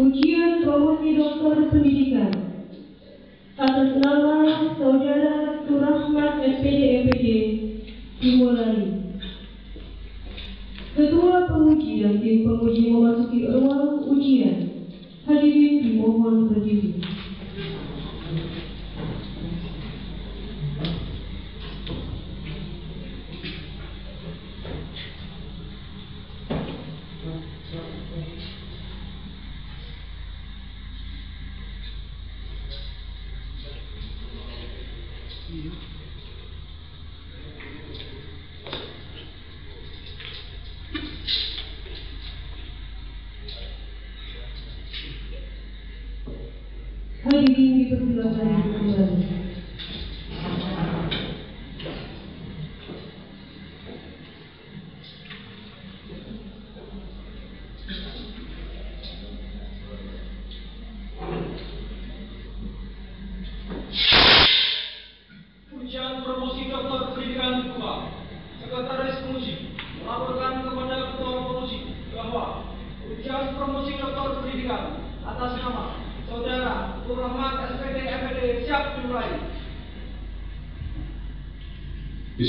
Ujian promosi doktor pendidikan atas nama Saudara Turahmat SPD MPD dimulai. Ketua penguji dan tim penguji memasuki ruang ujian. Hadirin dimohon berdiri.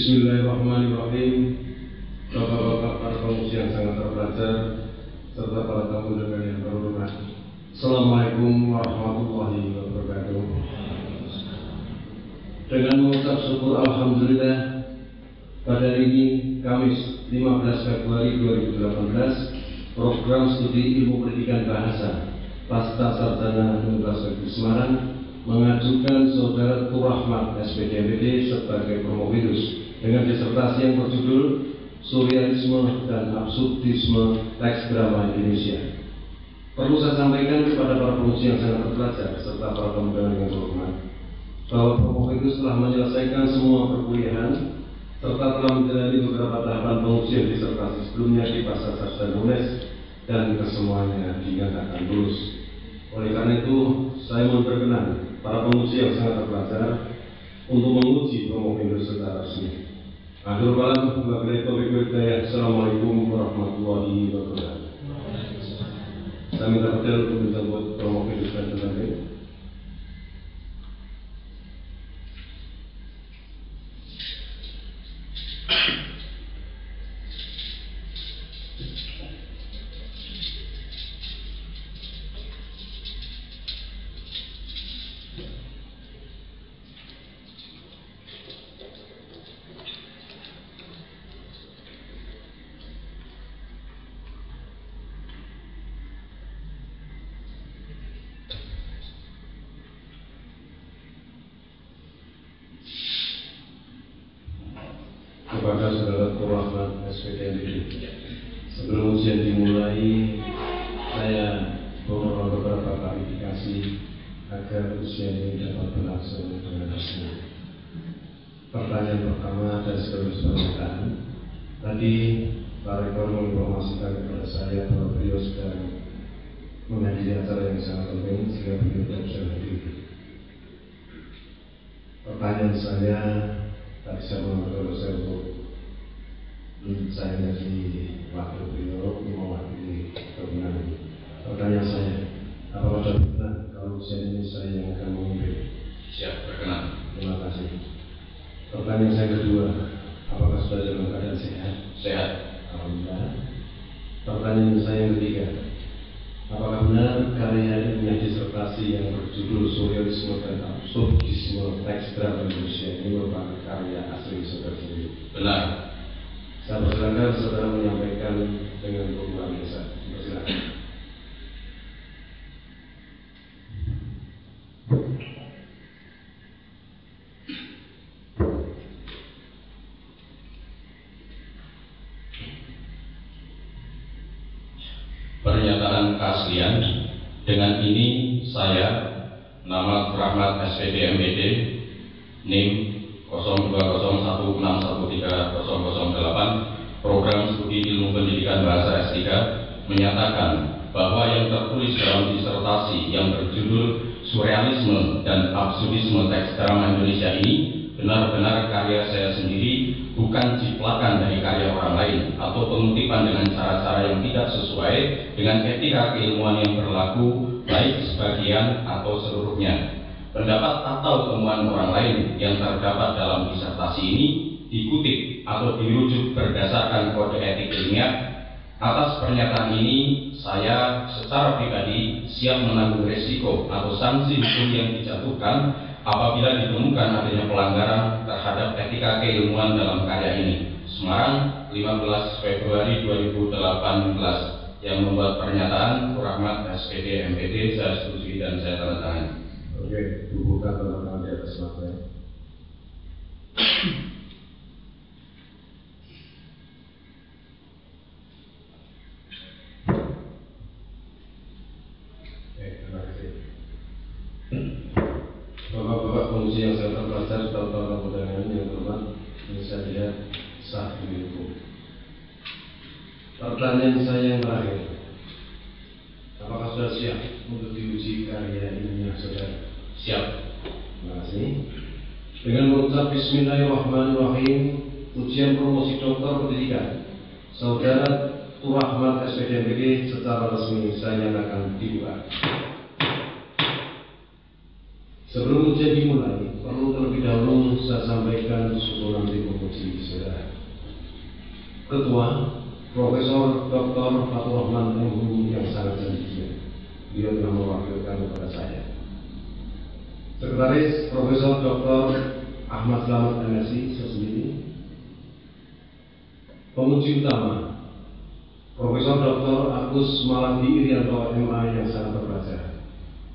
Bismillahirrahmanirrahim Perlu saya sampaikan kepada para penguji yang sangat terpelajar serta para pemuda yang terhormat bahwa promovirus telah menyelesaikan semua perkuliahan serta telah menjalani beberapa tahapan pengujian disertasi sebelumnya di pasar sarjana UNES dan kesemuanya dinyatakan lulus. Oleh karena itu, saya mohon berkenan para penguji yang sangat terpelajar untuk menguji promovirus secara resmi. Hidayah. Assalamualaikum warahmatullahi wabarakatuh. Saya minta Fadil untuk menjemput promovirus dan sebagainya. Kepada saudara Rahmat SPDMPD. Sebelum ujian dimulai, saya memohon beberapa klarifikasi agar ujian ini dapat berlangsung dengan resmi. Pertanyaan pertama dan sekaligus. Tadi Pak Rektor menginformasikan kepada saya bahwa beliau sedang menghadiri acara yang sangat penting sehingga beliau tidak bisa hadir. Pertanyaan saya tak bisa mengatur saya untuk saya menjadi wakil beliau mewakili kebenaran. Pertanyaan saya, apakah sudah benar kalau ujian ini saya yang akan memimpin? Siap, berkenan. Terima kasih. Pertanyaan saya kedua, apakah sudah dalam keadaan sehat? Sehat. Alhamdulillah. Pertanyaan saya yang ketiga, apakah benar karya ilmiah disertasi yang berjudul Surrealisme dan Absurdisme Teks Drama Indonesia ini merupakan karya asli saudara sendiri? Benar. Saya persilakan saudara menyampaikan dengan luar biasa. Persilakan. Pernyataan keaslian. Dengan ini saya nama Rahmat SPD MPD NIM 0201613008 Program Studi Ilmu Pendidikan Bahasa S3 menyatakan bahwa yang tertulis dalam disertasi yang berjudul Surrealisme dan Absurdisme Teks Drama Indonesia ini benar-benar karya saya sendiri, bukan ciplakan dari karya orang lain atau pengutipan dengan cara-cara yang tidak sesuai dengan etika keilmuan yang berlaku baik sebagian atau seluruhnya. Pendapat atau temuan orang lain yang terdapat dalam disertasi ini dikutip atau dirujuk berdasarkan kode etik ilmiah. Atas pernyataan ini, saya secara pribadi siap menanggung resiko atau sanksi hukum yang dijatuhkan apabila ditemukan adanya pelanggaran terhadap etika keilmuan dalam karya ini. Semarang, 15 Februari 2018 yang membuat pernyataan Rahmat SPD MPD saya setujui dan saya tanda tangan. Oke, bukan tangan di atas kasih. Bapak-bapak penguji yang saya terpelajar tahun-tahun perdagangan yang hormat, yang saya lihat sah di hukum. Pertanyaan saya yang terakhir, apakah sudah siap untuk diuji karya ilmiah saudara? Siap. Terima kasih. Dengan mengucap Bismillahirrahmanirrahim, ujian promosi doktor pendidikan, saudara Turahmat SPDMPD secara resmi saya nyatakan dibuka. Sebelum ujian dimulai, perlu terlebih dahulu saya sampaikan susunan tim penguji saudara. Ketua Profesor Dr. Fatul Rahman yang sangat cendekia. Beliau telah mewakilkan kepada saya. Sekretaris Profesor Dr. Ahmad Slamet MSI sesendiri. Penguji utama Profesor Dr. Agus Maladi Irianto MA yang sangat terpelajar.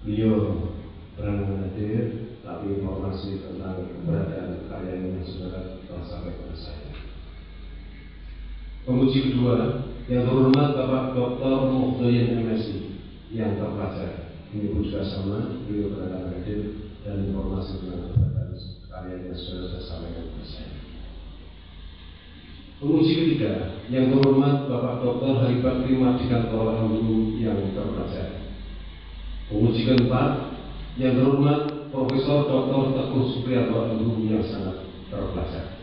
Beliau berani hadir, tapi informasi tentang keberadaan karya ini sudah telah sampai kepada saya. Penguji kedua yang terhormat Bapak Dr. Muhdoyin MSI yang terpelajar. Ini pun juga sama, beliau berada hadir dan informasi tentang karya yang sudah saya sampaikan kepada saya. Penguji ketiga yang terhormat Bapak Dr. Haribat Prima di kantor MU yang terpelajar. Penguji keempat yang terhormat Profesor Dr. Teguh Supriyanto MU yang sangat terpelajar.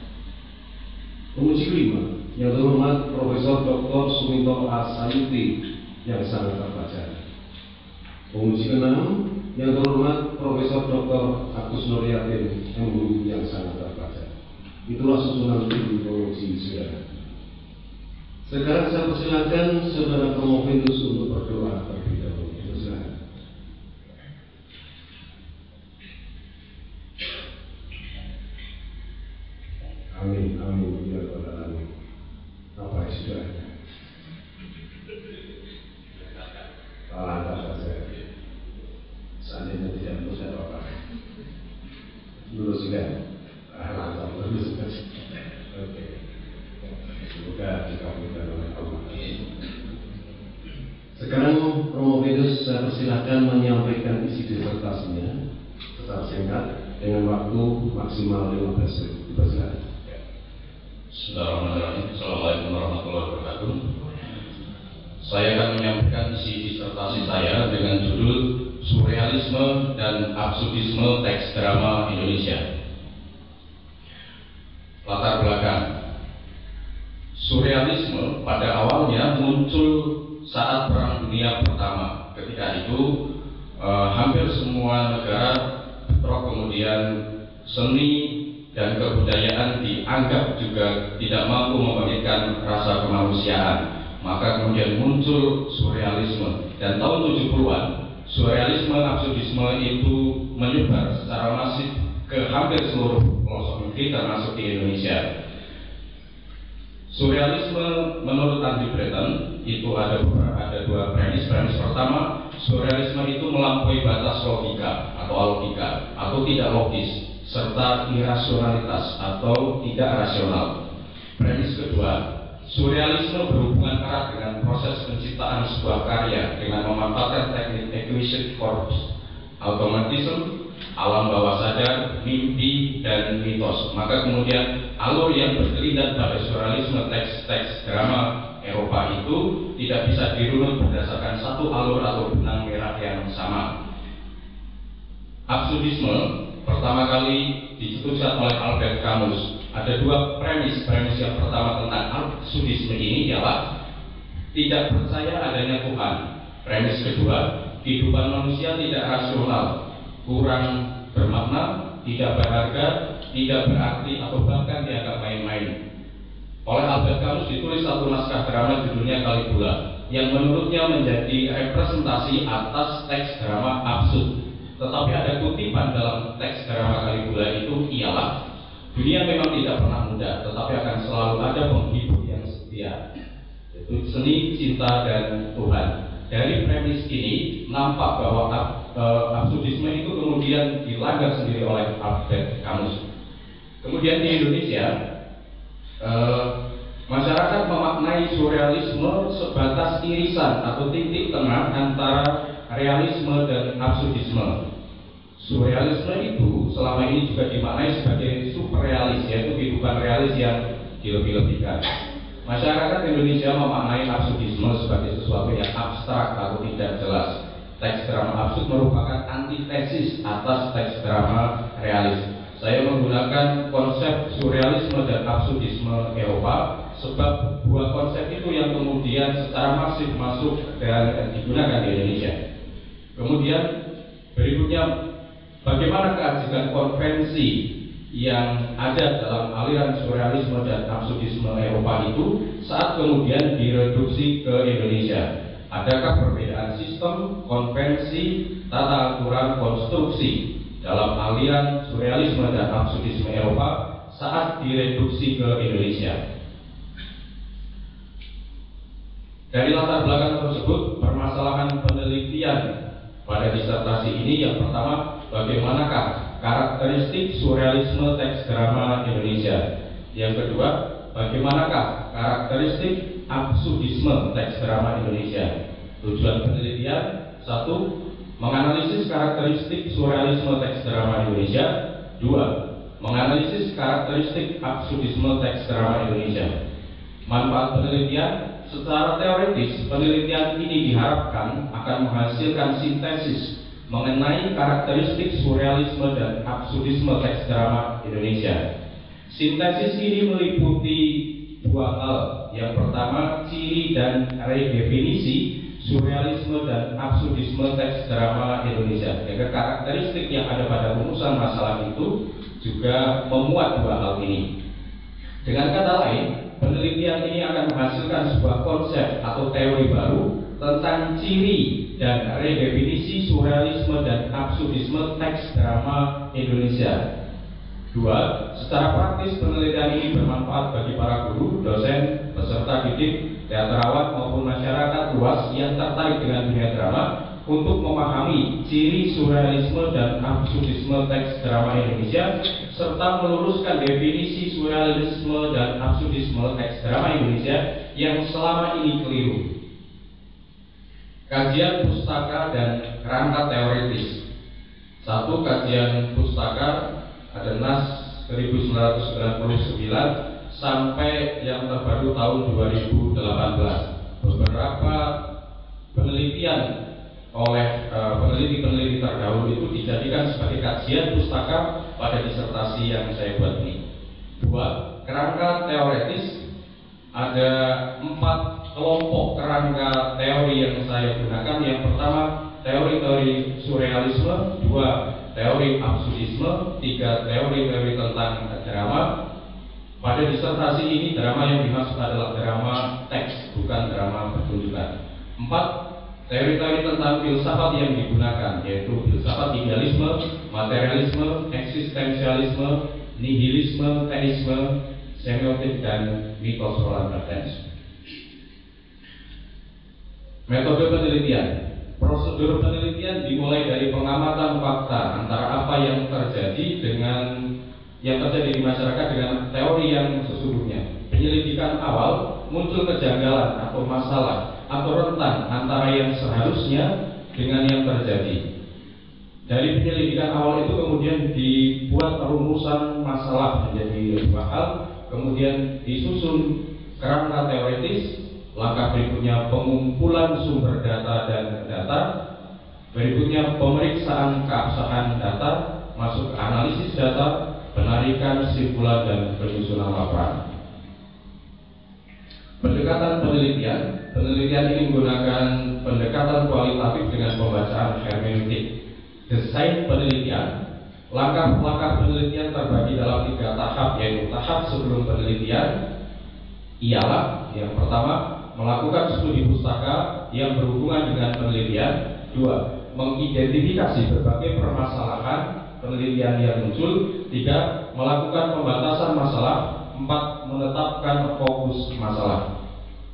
Penguji kelima yang terhormat Profesor Dr. Suminto A. Sayuti yang sangat terpelajar. Penguji keenam yang terhormat Profesor Dr. Agus Nuryatin MU yang sangat terpelajar. Itulah susunan tim penguji saudara. Sekarang saya persilakan saudara Promovinus untuk berdoa sadar, mimpi, dan mitos. Maka kemudian alur yang berkelindan pada surrealisme teks-teks drama Eropa itu tidak bisa dirunut berdasarkan satu alur atau benang merah yang sama. Absurdisme pertama kali dicetuskan oleh Albert Camus. Ada dua premis. Premis yang pertama tentang absurdisme ini ialah tidak percaya adanya Tuhan. Premis kedua, kehidupan manusia tidak rasional, kurang bermakna, tidak berharga, tidak berarti atau bahkan dianggap main-main. Oleh Albert Camus ditulis satu naskah drama judulnya Caligula yang menurutnya menjadi representasi atas teks drama absurd. Tetapi ada kutipan dalam teks drama Caligula itu ialah dunia memang tidak pernah mudah, tetapi akan selalu ada penghibur yang setia yaitu seni, cinta, dan Tuhan. Dari premis ini nampak bahwa uh, absurdisme itu kemudian dilanggar sendiri oleh Albert Camus. Kemudian di Indonesia, uh, masyarakat memaknai surrealisme sebatas irisan atau titik tengah antara realisme dan absurdisme. Surrealisme itu selama ini juga dimaknai sebagai superrealis, yaitu kehidupan realis yang dilebih-lebihkan. Masyarakat Indonesia memaknai absurdisme sebagai sesuatu yang abstrak atau tidak jelas. Teks drama absurd merupakan antitesis atas teks drama realis. Saya menggunakan konsep surrealisme dan absurdisme Eropa sebab dua konsep itu yang kemudian secara masif masuk dan digunakan di Indonesia. Kemudian berikutnya bagaimana keajikan konvensi yang ada dalam aliran surrealisme dan absurdisme Eropa itu saat kemudian direduksi ke Indonesia. Adakah perbedaan sistem, konvensi, tata aturan, konstruksi dalam aliran surrealisme dan absurdisme Eropa saat direduksi ke Indonesia? Dari latar belakang tersebut, permasalahan penelitian pada disertasi ini yang pertama, bagaimanakah karakteristik surrealisme teks drama Indonesia. Yang kedua, bagaimanakah karakteristik absurdisme teks drama Indonesia? Tujuan penelitian satu, menganalisis karakteristik surrealisme teks drama Indonesia. Dua, menganalisis karakteristik absurdisme teks drama Indonesia. Manfaat penelitian Secara teoritis, penelitian ini diharapkan akan menghasilkan sintesis mengenai karakteristik surrealisme dan absurdisme teks drama Indonesia. Sintesis ini meliputi dua hal. Yang pertama, ciri dan redefinisi surrealisme dan absurdisme teks drama Indonesia. Jadi karakteristik yang ada pada rumusan masalah itu juga memuat dua hal ini. Dengan kata lain, penelitian ini akan menghasilkan sebuah konsep atau teori baru tentang ciri dan redefinisi surrealisme dan absurdisme teks drama Indonesia. Dua, secara praktis penelitian ini bermanfaat bagi para guru, dosen, peserta didik, teatrawan maupun masyarakat luas yang tertarik dengan dunia drama untuk memahami ciri surrealisme dan absurdisme teks drama Indonesia serta meluruskan definisi surrealisme dan absurdisme teks drama Indonesia yang selama ini keliru kajian pustaka dan kerangka teoritis. Satu kajian pustaka ada NAS 1999 sampai yang terbaru tahun 2018. Beberapa penelitian oleh uh, peneliti-peneliti terdahulu itu dijadikan sebagai kajian pustaka pada disertasi yang saya buat ini. Dua, kerangka teoritis ada empat kelompok kerangka teori yang saya gunakan yang pertama teori-teori surrealisme, dua teori absurdisme, tiga teori-teori tentang drama. Pada disertasi ini drama yang dimaksud adalah drama teks, bukan drama pertunjukan. Empat teori-teori tentang filsafat yang digunakan yaitu filsafat idealisme, materialisme, eksistensialisme, nihilisme, teisme, semiotik dan mitos roland Metode penelitian Prosedur penelitian dimulai dari pengamatan fakta antara apa yang terjadi dengan yang terjadi di masyarakat dengan teori yang sesungguhnya. Penyelidikan awal muncul kejanggalan atau masalah atau rentan antara yang seharusnya dengan yang terjadi. Dari penyelidikan awal itu kemudian dibuat rumusan masalah menjadi hal, kemudian disusun kerangka teoritis Langkah berikutnya pengumpulan sumber data dan data. Berikutnya pemeriksaan keabsahan data masuk analisis data, penarikan kesimpulan dan penyusunan laporan. Pendekatan penelitian, penelitian ini menggunakan pendekatan kualitatif dengan pembacaan hermeneutik. Desain penelitian, langkah-langkah penelitian terbagi dalam tiga tahap, yaitu tahap sebelum penelitian, ialah yang pertama melakukan studi pustaka yang berhubungan dengan penelitian, dua mengidentifikasi berbagai permasalahan penelitian yang muncul, tiga melakukan pembatasan masalah, empat menetapkan fokus masalah.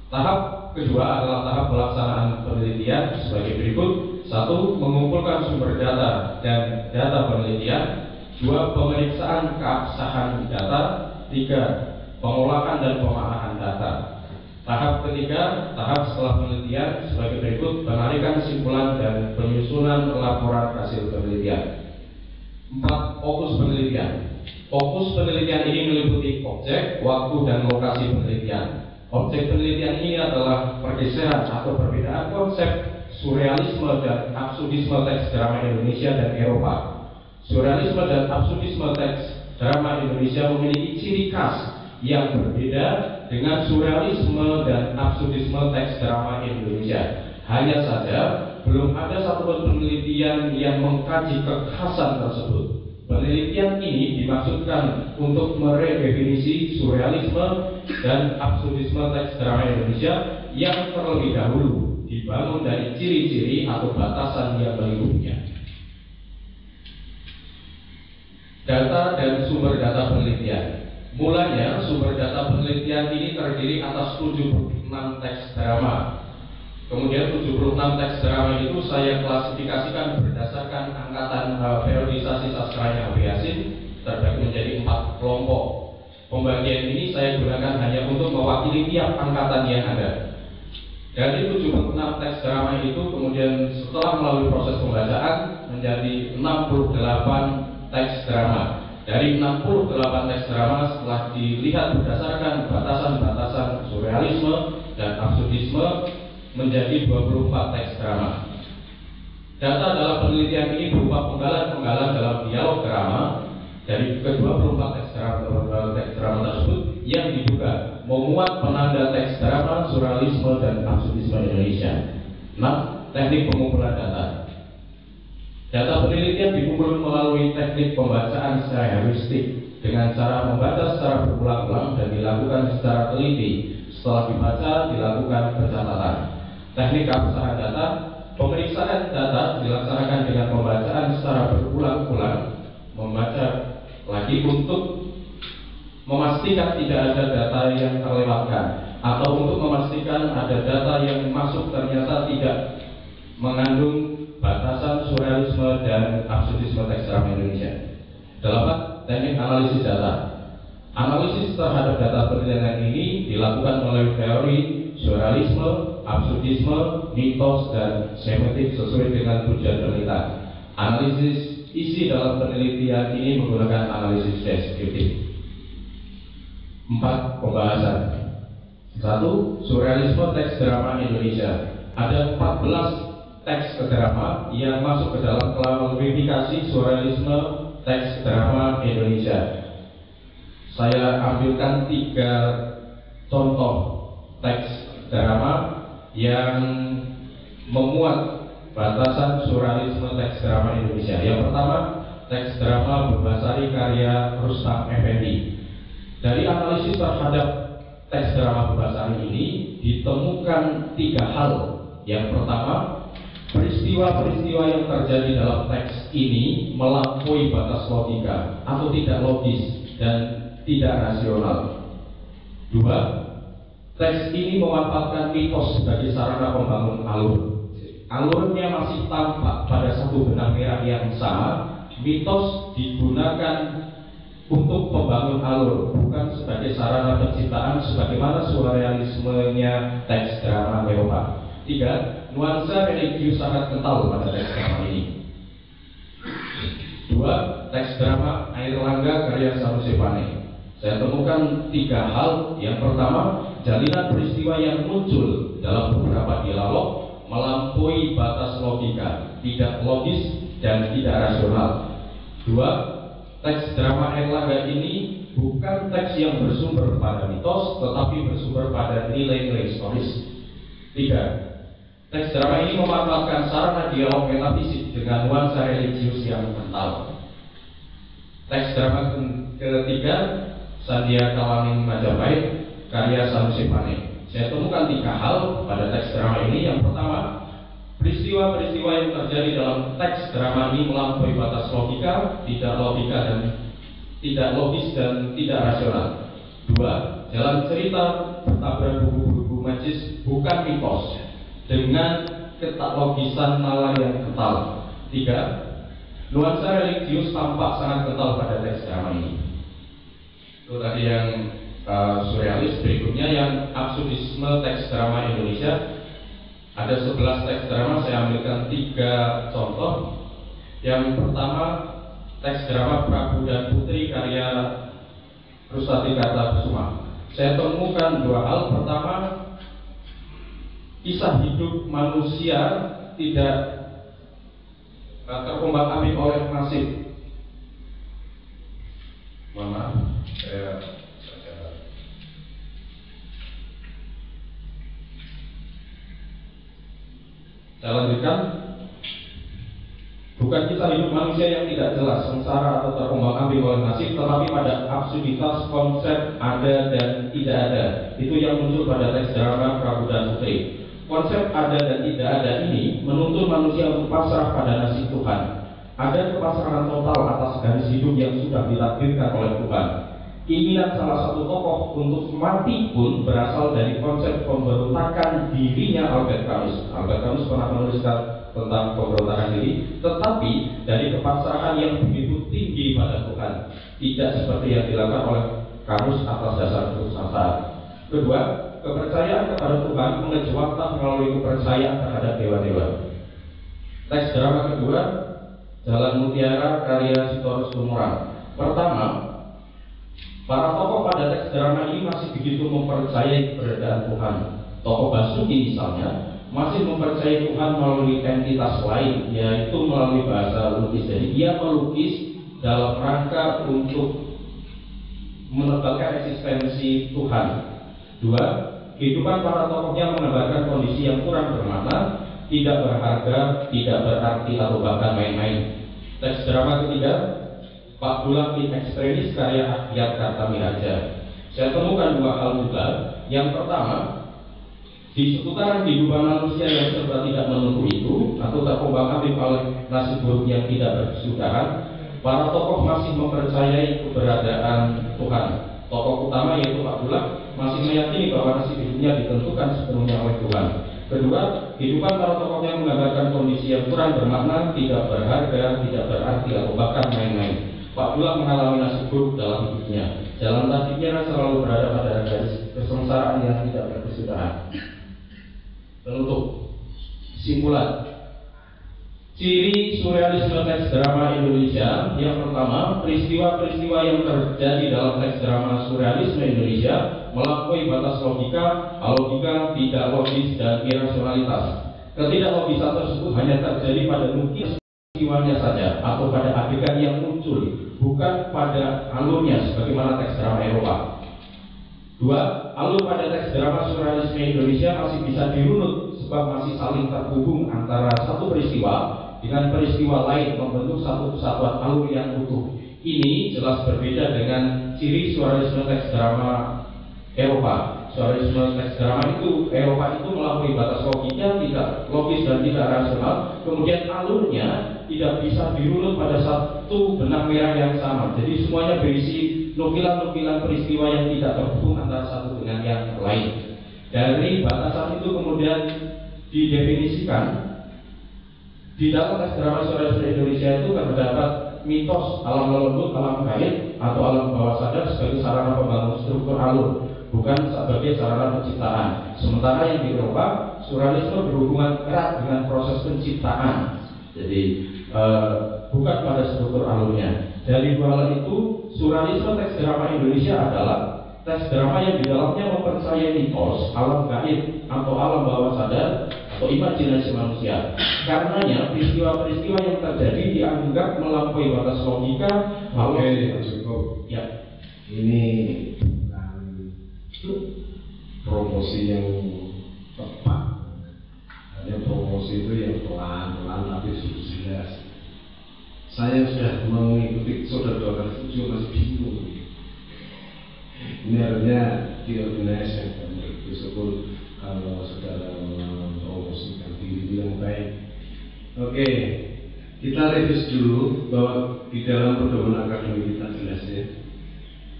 Tahap kedua adalah tahap pelaksanaan penelitian sebagai berikut. Satu, mengumpulkan sumber data dan data penelitian. Dua, pemeriksaan keabsahan data. Tiga, pengolahan dan pemanahan data. Tahap ketiga, tahap setelah penelitian sebagai berikut, penarikan kesimpulan dan penyusunan laporan hasil penelitian. Empat, fokus penelitian. Fokus penelitian ini meliputi objek, waktu, dan lokasi penelitian. Objek penelitian ini adalah pergeseran atau perbedaan konsep surrealisme dan absurdisme teks drama Indonesia dan Eropa. Surrealisme dan absurdisme teks drama Indonesia memiliki ciri khas yang berbeda dengan surrealisme dan absurdisme teks drama Indonesia. Hanya saja belum ada satupun penelitian yang mengkaji kekhasan tersebut. Penelitian ini dimaksudkan untuk meredefinisi surrealisme dan absurdisme teks drama Indonesia yang terlebih dahulu dibangun dari ciri-ciri atau batasan yang melingkupinya. Data dan sumber data penelitian. Mulanya sumber data penelitian ini terdiri atas 76 teks drama Kemudian 76 teks drama itu saya klasifikasikan berdasarkan angkatan uh, periodisasi sastra yang Yasin terbagi menjadi empat kelompok. Pembagian ini saya gunakan hanya untuk mewakili tiap angkatan yang ada. Dari 76 teks drama itu kemudian setelah melalui proses pembacaan menjadi 68 teks drama. Dari 68 teks drama setelah dilihat berdasarkan batasan-batasan surrealisme dan absurdisme menjadi 24 teks drama. Data dalam penelitian ini berupa penggalan-penggalan dalam dialog drama dari ke-24 teks drama, teks drama tersebut yang diduga memuat penanda teks drama, surrealisme, dan absurdisme Indonesia. 6. Teknik pengumpulan data Data penelitian dikumpulkan melalui teknik pembacaan secara heuristik dengan cara membaca secara berulang-ulang dan dilakukan secara teliti. Setelah dibaca, dilakukan pencatatan. Teknik keabsahan data, pemeriksaan data dilaksanakan dengan pembacaan secara berulang-ulang, membaca lagi untuk memastikan tidak ada data yang terlewatkan atau untuk memastikan ada data yang masuk ternyata tidak mengandung batasan surrealisme dan absurdisme teks Indonesia. Delapan, teknik analisis data. Analisis terhadap data penelitian ini dilakukan melalui teori surrealisme, absurdisme, mitos, dan semetik sesuai dengan tujuan penelitian. Analisis isi dalam penelitian ini menggunakan analisis deskriptif. Empat pembahasan. Satu, surrealisme teks drama Indonesia. Ada 14 teks drama yang masuk ke dalam klasifikasi surrealisme teks drama Indonesia. Saya ambilkan tiga contoh teks drama yang memuat batasan surrealisme teks drama Indonesia. Yang pertama, teks drama berbasari karya Rustam Effendi. Dari analisis terhadap teks drama berbasari ini ditemukan tiga hal. Yang pertama, peristiwa-peristiwa yang terjadi dalam teks ini melampaui batas logika atau tidak logis dan tidak rasional. Dua, Teks ini memanfaatkan mitos sebagai sarana pembangun alur. Alurnya masih tampak pada satu benang merah yang sama. Mitos digunakan untuk membangun alur, bukan sebagai sarana penciptaan sebagaimana surrealismenya teks drama Eropa. Tiga, nuansa religius sangat kental pada teks drama ini. Dua, teks drama Air Langga karya Sanusi Pane. Saya temukan tiga hal. Yang pertama, jalinan peristiwa yang muncul dalam beberapa dialog melampaui batas logika, tidak logis dan tidak rasional. Dua, teks drama Erlangga ini bukan teks yang bersumber pada mitos, tetapi bersumber pada nilai-nilai historis. Tiga, teks drama ini memanfaatkan sarana dialog metafisik dengan nuansa religius yang kental. Teks drama ketiga, Sandia Kawaning Majapahit, karya Sanusi Pane. Saya temukan tiga hal pada teks drama ini. Yang pertama, Peristiwa-peristiwa yang terjadi dalam teks drama ini melampaui batas logika, tidak logika dan tidak logis dan tidak rasional. Dua, jalan cerita bertabrak buku-buku majis bukan mitos dengan ketak logisan nalar yang kental. Tiga, nuansa religius tampak sangat kental pada teks drama ini. Itu tadi yang uh, surrealis. Berikutnya yang absurdisme teks drama Indonesia ada 11 teks drama, saya ambilkan tiga contoh. Yang pertama, teks drama Prabu dan Putri karya Rustati Karta Kusuma. Saya temukan dua hal. Pertama, kisah hidup manusia tidak terombak ambing oleh nasib. Mohon maaf, saya Saya lanjutkan. Bukan kisah hidup manusia yang tidak jelas, sengsara atau terombang ambing oleh nasib, tetapi pada absurditas konsep ada dan tidak ada. Itu yang muncul pada teks drama Prabu dan Putri. Konsep ada dan tidak ada ini menuntut manusia untuk pasrah pada nasib Tuhan. Ada kepasrahan total atas garis hidup yang sudah ditakdirkan oleh Tuhan. Keinginan salah satu tokoh untuk mati pun berasal dari konsep pemberontakan dirinya Albert Camus. Albert Camus pernah menuliskan tentang pemberontakan diri, tetapi dari kepasrahan yang begitu tinggi pada Tuhan, tidak seperti yang dilakukan oleh Camus atas dasar saat. Kedua, kepercayaan kepada Tuhan mengejawantah melalui kepercayaan terhadap dewa-dewa. Teks drama kedua, Jalan Mutiara karya Sitorus Tumorang. Pertama, Para tokoh pada teks drama ini masih begitu mempercayai keberadaan Tuhan. Tokoh Basuki misalnya masih mempercayai Tuhan melalui entitas lain, yaitu melalui bahasa lukis. Jadi dia melukis dalam rangka untuk menebalkan eksistensi Tuhan. Dua, kehidupan para tokohnya menggambarkan kondisi yang kurang bermakna, tidak berharga, tidak berarti atau bahkan main-main. Teks drama ketiga, Pak Bulan bin Ekstremis karya Akhiat Kata Miraja. Saya temukan dua hal juga. Yang pertama, di seputaran kehidupan manusia yang serba tidak menentu itu atau terombang ambing oleh nasib buruk yang tidak berkesudahan, para tokoh masih mempercayai keberadaan Tuhan. Tokoh utama yaitu Pak Bulan masih meyakini bahwa nasib hidupnya ditentukan sepenuhnya oleh Tuhan. Kedua, kehidupan para tokohnya menggambarkan kondisi yang kurang bermakna, tidak berharga, tidak berarti atau bahkan main-main. Pak Dula mengalami nasib buruk dalam hidupnya. Jalan takdirnya selalu berada pada garis kesengsaraan yang tidak berkesudahan. Penutup. Simpulan. Ciri surrealisme teks drama Indonesia yang pertama, peristiwa-peristiwa yang terjadi dalam teks drama surrealisme Indonesia melampaui batas logika, logika tidak logis dan irasionalitas. Ketidaklogisan tersebut hanya terjadi pada mungkin peristiwanya saja atau pada adegan yang muncul, bukan pada alurnya sebagaimana teks drama Eropa. Dua, alur pada teks drama surrealisme Indonesia masih bisa dirunut sebab masih saling terhubung antara satu peristiwa dengan peristiwa lain membentuk satu kesatuan alur yang utuh. Ini jelas berbeda dengan ciri surrealisme teks drama Eropa. Teks drama itu Eropa itu melampaui batas logika, tidak logis dan tidak rasional. Kemudian alurnya tidak bisa dirunut pada satu benang merah yang sama. Jadi semuanya berisi nukilan-nukilan peristiwa yang tidak terhubung antara satu dengan yang lain. Dari batasan itu kemudian didefinisikan di dalam teks drama surrealisme Indonesia itu terdapat mitos alam lembut, alam gaib atau alam bawah sadar sebagai sarana pembangun struktur alur, bukan sebagai sarana penciptaan. Sementara yang di Eropa, surrealisme berhubungan erat dengan proses penciptaan. Jadi Eh, bukan pada struktur alurnya. Dari dua hal itu, surrealisme teks drama Indonesia adalah tes drama yang di dalamnya mempercayai mitos, alam gaib, atau alam bawah sadar, atau imajinasi manusia. Karenanya peristiwa-peristiwa yang terjadi dianggap melampaui batas logika, Oke, cukup. ya Ini bukan promosi yang tepat. Hanya promosi itu yang pelan-pelan tapi sudah jelas. Saya sudah mengikuti saudara dua kali itu juga masih bingung. Ini artinya diorganize yang baik. Meskipun kalau saudara mempromosikan diri yang baik. Oke, kita review dulu bahwa di dalam pedoman akademik kita jelas ya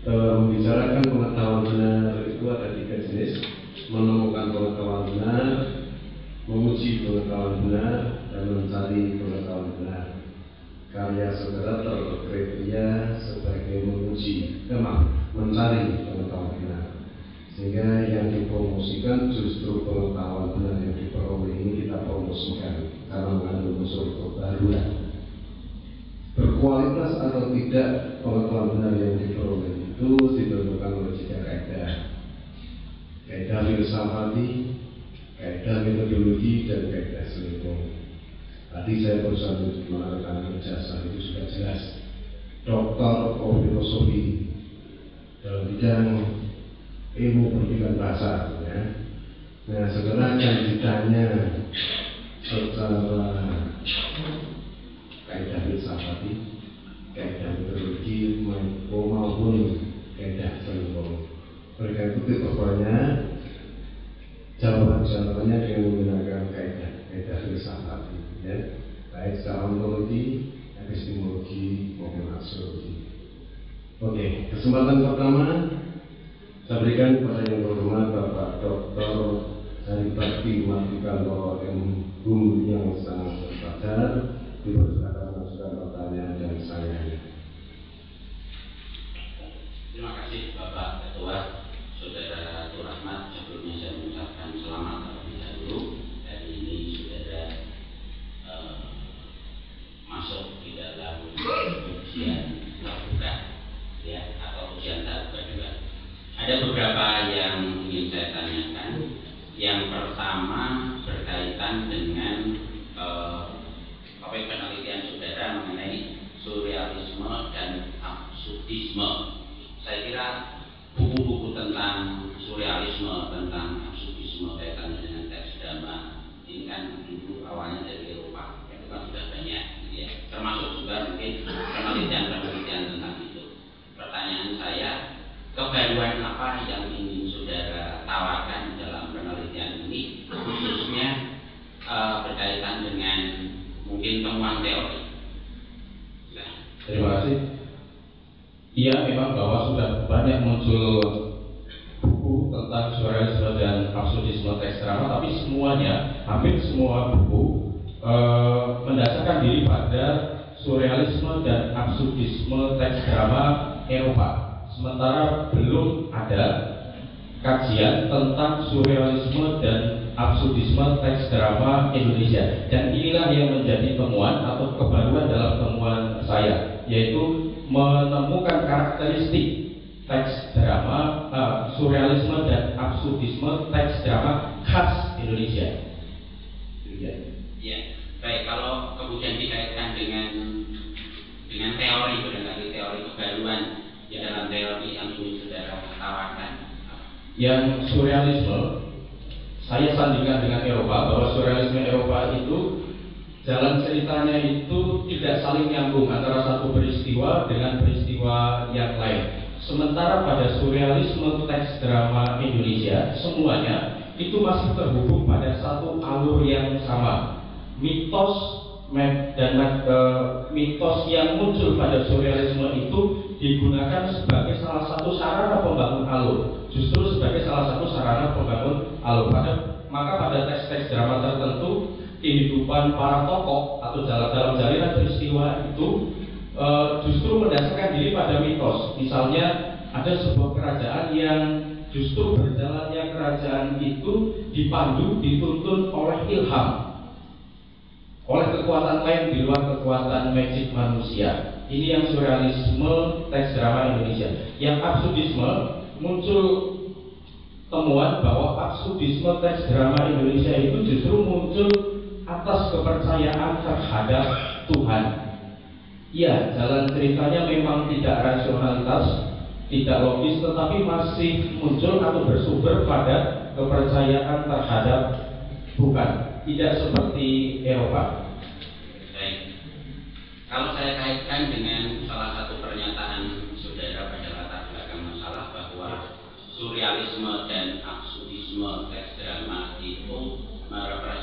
bahwa membicarakan pengetahuan benar itu ada tiga jenis. Menemukan pengetahuan benar menguji pengetahuan benar dan mencari pengetahuan benar. Karya saudara terkriteria sebagai menguji emang mencari pengetahuan benar. Sehingga yang dipromosikan justru pengetahuan benar yang diperoleh ini kita promosikan karena mengandung unsur kebaruan. Berkualitas atau tidak pengetahuan benar yang diperoleh itu ditentukan oleh tiga kaidah kaidah filsafati kaidah metodologi dan kaidah selingkuh. Tadi saya berusaha menerangkan ijazah itu sudah jelas. Doktor of filosofi dalam bidang ilmu pendidikan bahasa ya. nah sekarang yang ditanya secara kaidah filsafati, kaidah metodologi maupun kaidah selingkuh. Mereka itu tipe-tipenya jawaban-jawabannya dengan menggunakan kaidah kaidah filsafati, ya, baik secara ontologi, epistemologi maupun aksiologi. Oke, kesempatan pertama saya berikan kepada yang berhormat Bapak Dr. Hari Bakti Matikan bahwa ilmu yang sangat berpelajar dipersilakan mengajukan pertanyaan dan saya. Terima kasih Bapak Ketua, Saudara Tur Rahmat. Sebelumnya saya mengucapkan selamat terlebih dahulu. Hari ini saudara eh, masuk di dalam ujian terbuka, ya atau ujian terbuka juga. Ada beberapa yang ingin saya tanyakan. Yang pertama berkaitan dengan eh, topik penelitian saudara mengenai surrealisme dan absurdisme. Saya kira buku-buku tentang surrealisme, tentang absurdisme kaitannya dengan teks drama ini kan dulu awalnya dari Eropa, itu kan sudah banyak, gitu ya. Termasuk juga mungkin penelitian-penelitian tentang itu. Pertanyaan saya, kebaruan apa yang ingin saudara tawarkan dalam penelitian ini, khususnya eh, berkaitan dengan mungkin temuan teori. Nah, Terima kasih. Iya, memang bahwa sudah banyak muncul buku tentang surrealisme dan absurdisme teks drama, tapi semuanya, hampir semua buku eh, mendasarkan diri pada surrealisme dan absurdisme teks drama Eropa. Sementara belum ada kajian tentang surrealisme dan absurdisme teks drama Indonesia. Dan inilah yang menjadi temuan atau kebaruan dalam temuan saya, yaitu menemukan karakteristik teks drama uh, surrealisme dan absurdisme teks drama khas Indonesia. Demikian. Ya, baik. Kalau kemudian dikaitkan dengan dengan teori barangkali teori kebaruan ya dalam teori yang ingin saudara tawarkan. Yang surrealisme saya sandingkan dengan Eropa bahwa surrealisme Eropa itu jalan ceritanya itu tidak saling nyambung antara satu peristiwa dengan peristiwa yang lain. Sementara pada surrealisme teks drama Indonesia semuanya itu masih terhubung pada satu alur yang sama. Mitos dan eh, mitos yang muncul pada surrealisme itu digunakan sebagai salah satu sarana pembangun alur. Justru sebagai salah satu sarana pembangun alur. Pada, maka pada teks-teks drama tertentu kehidupan para tokoh atau dalam dalam jalinan peristiwa itu e, justru mendasarkan diri pada mitos. Misalnya ada sebuah kerajaan yang justru berjalannya kerajaan itu dipandu, dituntun oleh ilham, oleh kekuatan lain di luar kekuatan magic manusia. Ini yang surrealisme teks drama Indonesia. Yang absurdisme muncul temuan bahwa absurdisme teks drama Indonesia itu justru muncul atas kepercayaan terhadap Tuhan. Ya, jalan ceritanya memang tidak rasionalitas, tidak logis, tetapi masih muncul atau bersumber pada kepercayaan terhadap Tuhan. Tidak seperti Eropa. Kalau saya kaitkan dengan salah satu pernyataan saudara pada latar belakang masalah bahwa surrealisme dan absurdisme teks drama itu merepresentasikan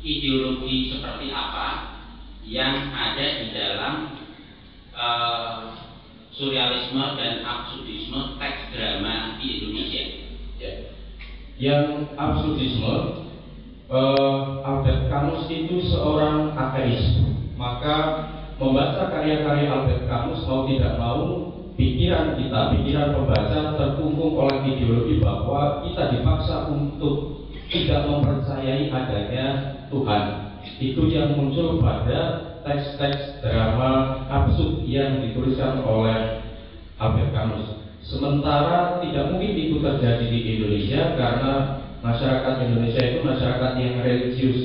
ideologi seperti apa yang ada di dalam uh, surrealisme dan absurdisme teks drama di Indonesia. Ya. Yang absurdisme, uh, Albert Camus itu seorang ateis, maka membaca karya-karya Albert Camus mau tidak mau pikiran kita, pikiran pembaca terkungkung oleh ideologi bahwa kita dipaksa untuk tidak mempercayai adanya Tuhan. Itu yang muncul pada teks-teks drama absurd yang dituliskan oleh Albert Camus. Sementara tidak mungkin itu terjadi di Indonesia karena masyarakat Indonesia itu masyarakat yang religius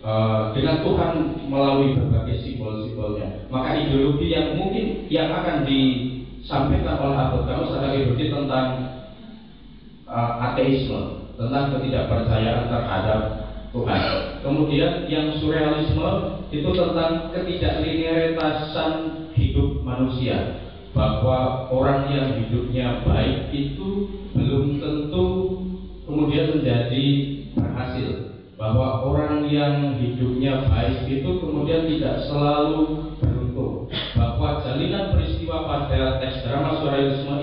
uh, dengan Tuhan melalui berbagai simbol-simbolnya. Maka ideologi yang mungkin yang akan di disampaikan oleh Albert Camus adalah ideologi tentang uh, ateisme, tentang ketidakpercayaan terhadap Tuhan. Kemudian yang surrealisme itu tentang ketidakliniaritasan hidup manusia, bahwa orang yang hidupnya baik itu belum tentu kemudian menjadi berhasil. Bahwa orang yang hidupnya baik itu kemudian tidak selalu beruntung. Bahwa jalinan peristiwa pada teks drama surrealisme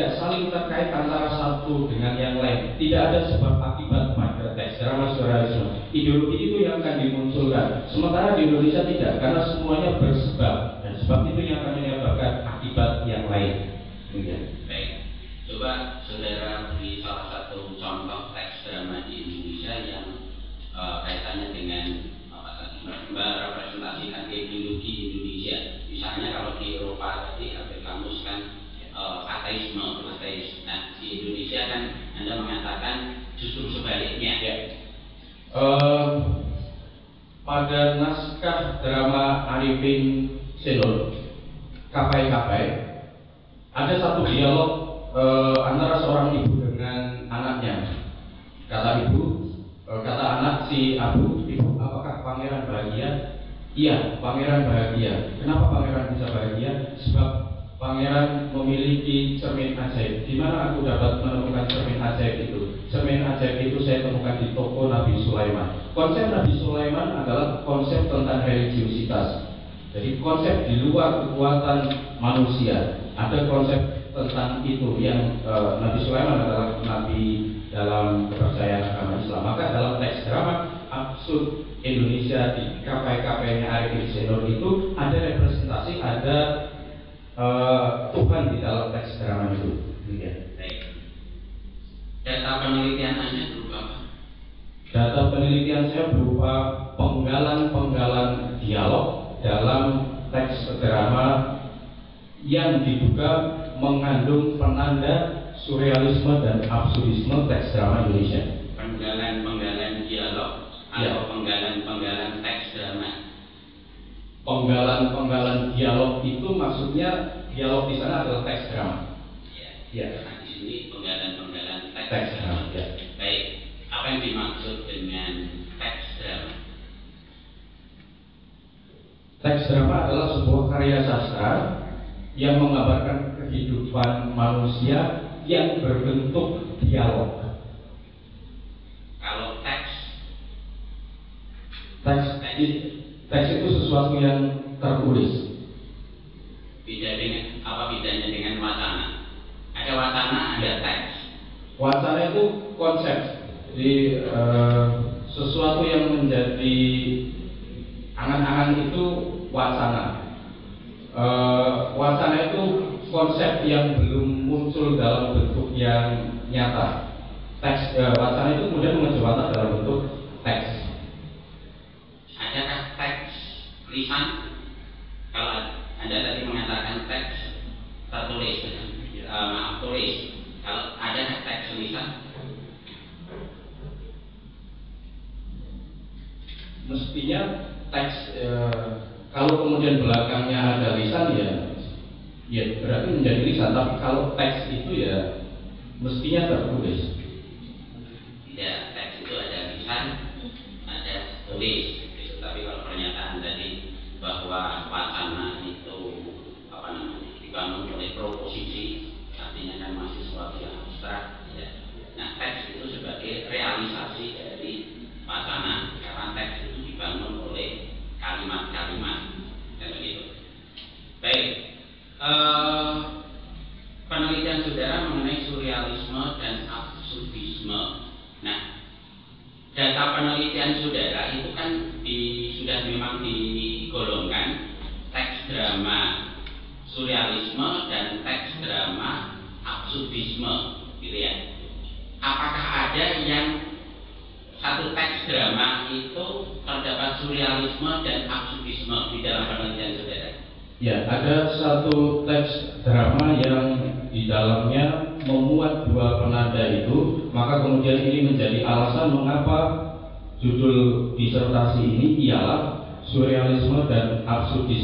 tidak saling terkait antara satu dengan yang lain. Tidak ada sebab akibat pada teks. Drama surrealisme ideologi itu yang akan dimunculkan. Sementara di Indonesia tidak karena semuanya bersebab. Dan sebab itu yang akan menyebabkan akibat yang lain. Demikian. baik. Coba saudara beri salah satu contoh teks drama di Indonesia yang uh, kaitannya dengan ajaib. Di mana aku dapat menemukan cermin ajaib itu? Cermin ajaib itu saya temukan di toko Nabi Sulaiman. Konsep Nabi Sulaiman adalah konsep tentang religiusitas. Jadi konsep di luar kekuatan manusia. Ada konsep tentang itu yang e, Nabi Sulaiman adalah nabi dalam kepercayaan agama Islam. Maka dalam teks drama absurd Indonesia di KPK-nya Arifin Senior itu ada representasi, ada e, Tuhan di dalam teks drama itu. Ya. Data penelitian Anda berupa apa? Data penelitian saya berupa penggalan-penggalan dialog dalam teks drama yang diduga mengandung penanda surrealisme dan absurdisme teks drama Indonesia. Penggalan-penggalan dialog atau ya. drama. Penggalan-penggalan dialog itu maksudnya dialog di sana adalah teks drama. Ya. ya. Nah, di sini penggalan-penggalan teks, teks drama. Ya. Baik. Apa yang dimaksud dengan teks drama? Teks drama adalah sebuah karya sastra yang mengabarkan kehidupan manusia yang berbentuk dialog. Kalau teks, teks, teks itu sesuatu yang tertulis. Beda dengan apa bedanya dengan wacana? Ada wacana, ada teks. Wacana itu konsep, jadi uh, sesuatu yang menjadi angan-angan itu wacana. Uh, wacana itu konsep yang belum muncul dalam bentuk yang nyata. Teks e, wacana itu kemudian watak dalam bentuk teks. Adakah teks lisan kalau anda tadi mengatakan teks tertulis uh, maaf tulis kalau ada teks lisan mestinya teks eh, kalau kemudian belakangnya ada lisan ya ya berarti menjadi lisan tapi kalau teks itu ya mestinya tertulis. Tidak teks itu ada lisan ada tulis gitu. tapi kalau pernyataan tadi bahwa wacana itu apa namanya dibangun oleh proposisi artinya kan masih sesuatu yang abstrak ya. nah teks itu sebagai realisasi dari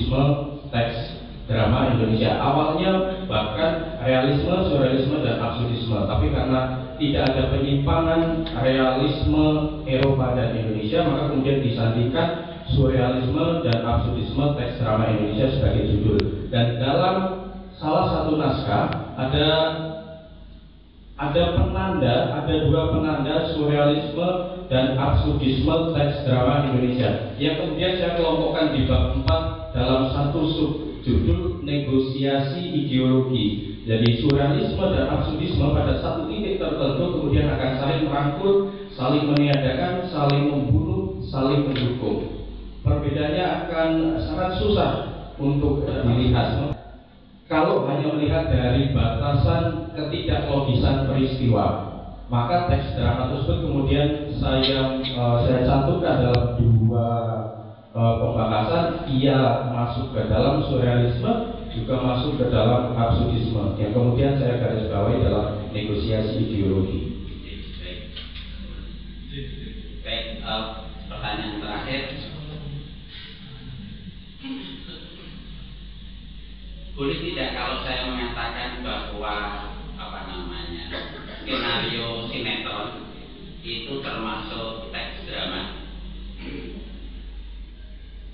absurdisme teks drama Indonesia. Awalnya bahkan realisme, surrealisme dan absurdisme, tapi karena tidak ada penyimpangan realisme Eropa dan Indonesia, maka kemudian disandingkan surrealisme dan absurdisme teks drama Indonesia sebagai judul. Dan dalam salah satu naskah ada ada penanda, ada dua penanda surrealisme dan absurdisme teks drama Indonesia yang kemudian saya kelompokkan di bab 4 dalam satu subjudul negosiasi ideologi jadi surrealisme dan absurdisme pada satu titik tertentu kemudian akan saling merangkul, saling meniadakan, saling membunuh, saling mendukung. Perbedaannya akan sangat susah untuk dilihat. Kalau hanya melihat dari batasan ketidaklogisan peristiwa, maka teks drama tersebut kemudian saya uh, saya cantumkan dalam dua pembahasan. Ia masuk ke dalam surrealisme juga masuk ke dalam absurdisme yang kemudian saya garis bawahi dalam negosiasi ideologi. Baik uh, pertanyaan terakhir. Boleh tidak kalau saya mengatakan bahwa apa namanya skenario sinetron itu termasuk teks drama?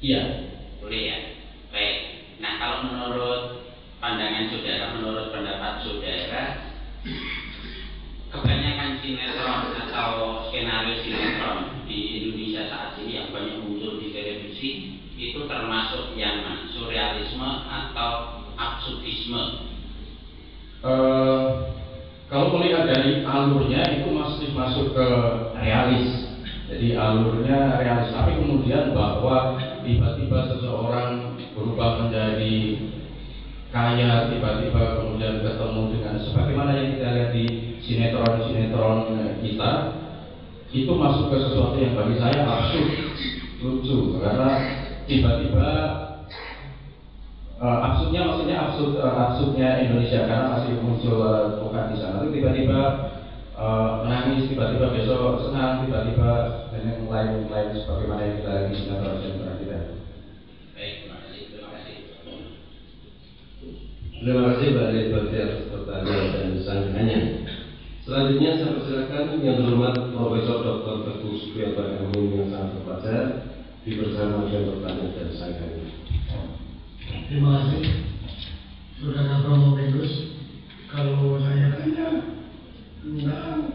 Iya. Boleh ya. Baik. Nah kalau menurut pandangan saudara, menurut pendapat saudara, kebanyakan sinetron atau skenario sinetron di Indonesia saat ini yang banyak muncul di televisi itu termasuk yang? Surrealisme atau absurdisme? Uh, kalau melihat dari alurnya itu masih masuk ke realis. Jadi alurnya realis, tapi kemudian bahwa tiba-tiba seseorang berubah menjadi kaya tiba-tiba kemudian ketemu dengan sebagaimana yang kita lihat di sinetron-sinetron kita itu masuk ke sesuatu yang bagi saya absurd lucu. Karena tiba-tiba uh, absurdnya maksudnya absurd uh, absurdnya Indonesia karena masih muncul uh, bukan di sana. Itu tiba-tiba uh, menangis tiba-tiba besok senang tiba-tiba dan yang lain-lain sebagaimana yang kita lihat di sinetron-sinetron kita. Terima kasih Mbak Ridwanti atas pertanyaan dan sanggahannya. Selanjutnya saya persilakan yang terhormat Profesor Dr. Teguh Supriyatna Amin yang sangat terpelajar dibersama dengan pertanyaan dan sanggahannya. Terima kasih Saudara Promo Petrus. Kalau saya tanya tentang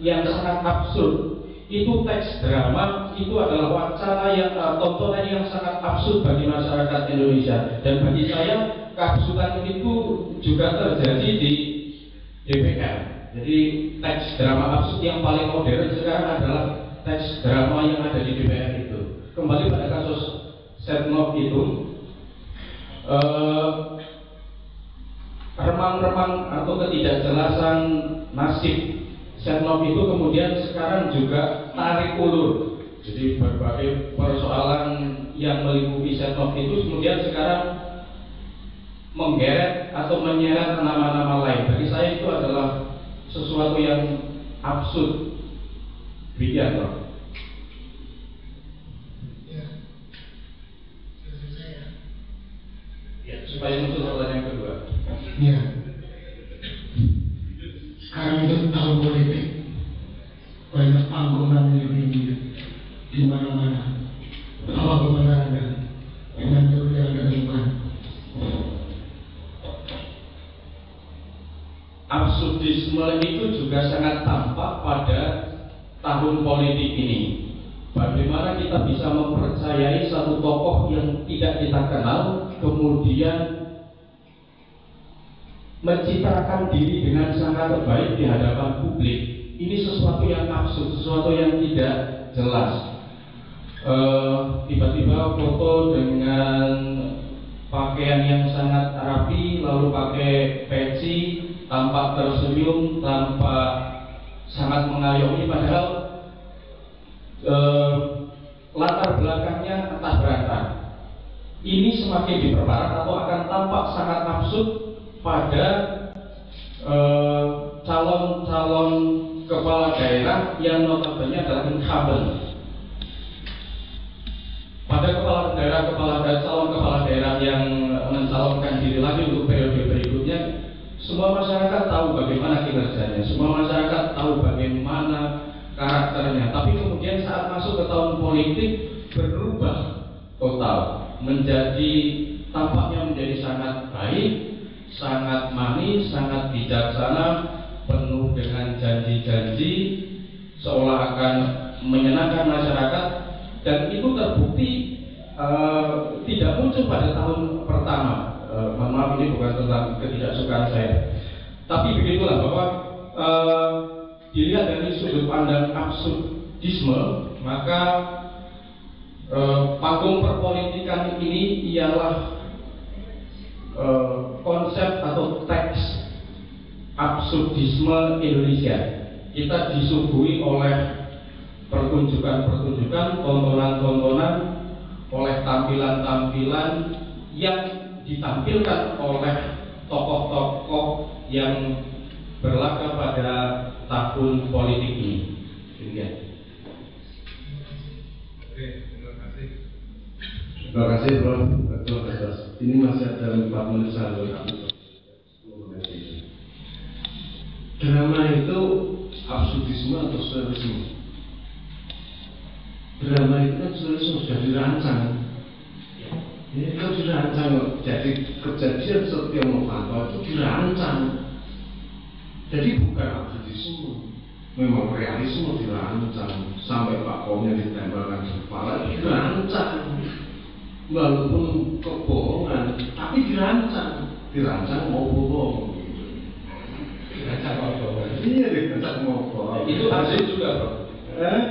yang sangat absurd. Itu teks drama, itu adalah wacana yang uh, tontonan yang sangat absurd bagi masyarakat Indonesia. Dan bagi saya, keabsurdan itu juga terjadi di DPR. Jadi teks drama absurd yang paling modern sekarang adalah teks drama yang ada di DPR itu. Kembali pada kasus Setnov itu, remang-remang atau ketidakjelasan nasib Setnov itu kemudian sekarang juga tarik ulur. Jadi berbagai persoalan yang melingkupi Setnov itu kemudian sekarang menggeret atau menyeret nama-nama lain. Bagi saya itu adalah sesuatu yang absurd. Demikian, Prof. Ya, supaya muncul pertanyaan kedua. Ya. Sekarang itu tahun politik. Banyak panggungan ini di mana-mana. Apa komentar Anda dengan teori yang Anda? Absurdisme itu juga sangat tampak pada tahun politik ini. Bagaimana kita bisa mempercayai satu tokoh yang tidak kita kenal, kemudian mencitrakan diri dengan sangat baik di hadapan publik. Ini sesuatu yang absurd, sesuatu yang tidak jelas. Eh, Tiba-tiba foto dengan pakaian yang sangat rapi, lalu pakai peci, tampak tersenyum, tampak sangat mengayomi, padahal eh, latar belakangnya entah berantah. Ini semakin diperparah atau akan tampak sangat absurd pada eh, calon-calon kepala daerah yang notabene adalah incumbent. Pada kepala daerah, kepala daerah, calon kepala daerah yang mencalonkan diri lagi untuk periode berikutnya, semua masyarakat tahu bagaimana kinerjanya, semua masyarakat tahu bagaimana karakternya. Tapi kemudian saat masuk ke tahun politik berubah total, menjadi tampaknya menjadi sangat baik, sangat manis, sangat bijaksana, penuh dengan janji-janji, seolah akan menyenangkan masyarakat, dan itu terbukti uh, tidak muncul pada tahun pertama. Uh, mohon maaf ini bukan tentang ketidaksukaan saya, tapi begitulah bahwa uh, dilihat dari sudut pandang absurdisme, maka uh, panggung perpolitikan ini ialah eh, konsep atau teks absurdisme Indonesia. Kita disuguhi oleh pertunjukan-pertunjukan, tontonan-tontonan, oleh tampilan-tampilan yang ditampilkan oleh tokoh-tokoh yang berlaga pada tahun politik ini. Demikian. Terima kasih Prof. Ketua atas. Ini masih ada empat menit saja. Drama itu absurdisme atau surrealisme? Drama itu kan surrealisme sudah dirancang. Ini kan dirancang. Jadi kejadian Setia Novanto itu dirancang. Jadi bukan absurdisme. Memang realisme dirancang sampai Pak Komnya ditembakkan kepala dirancang walaupun kebohongan tapi dirancang. Dirancang mau bohong Dirancang mau bohong. iya dirancang mau bohong Itu absurd juga, Bro. eh?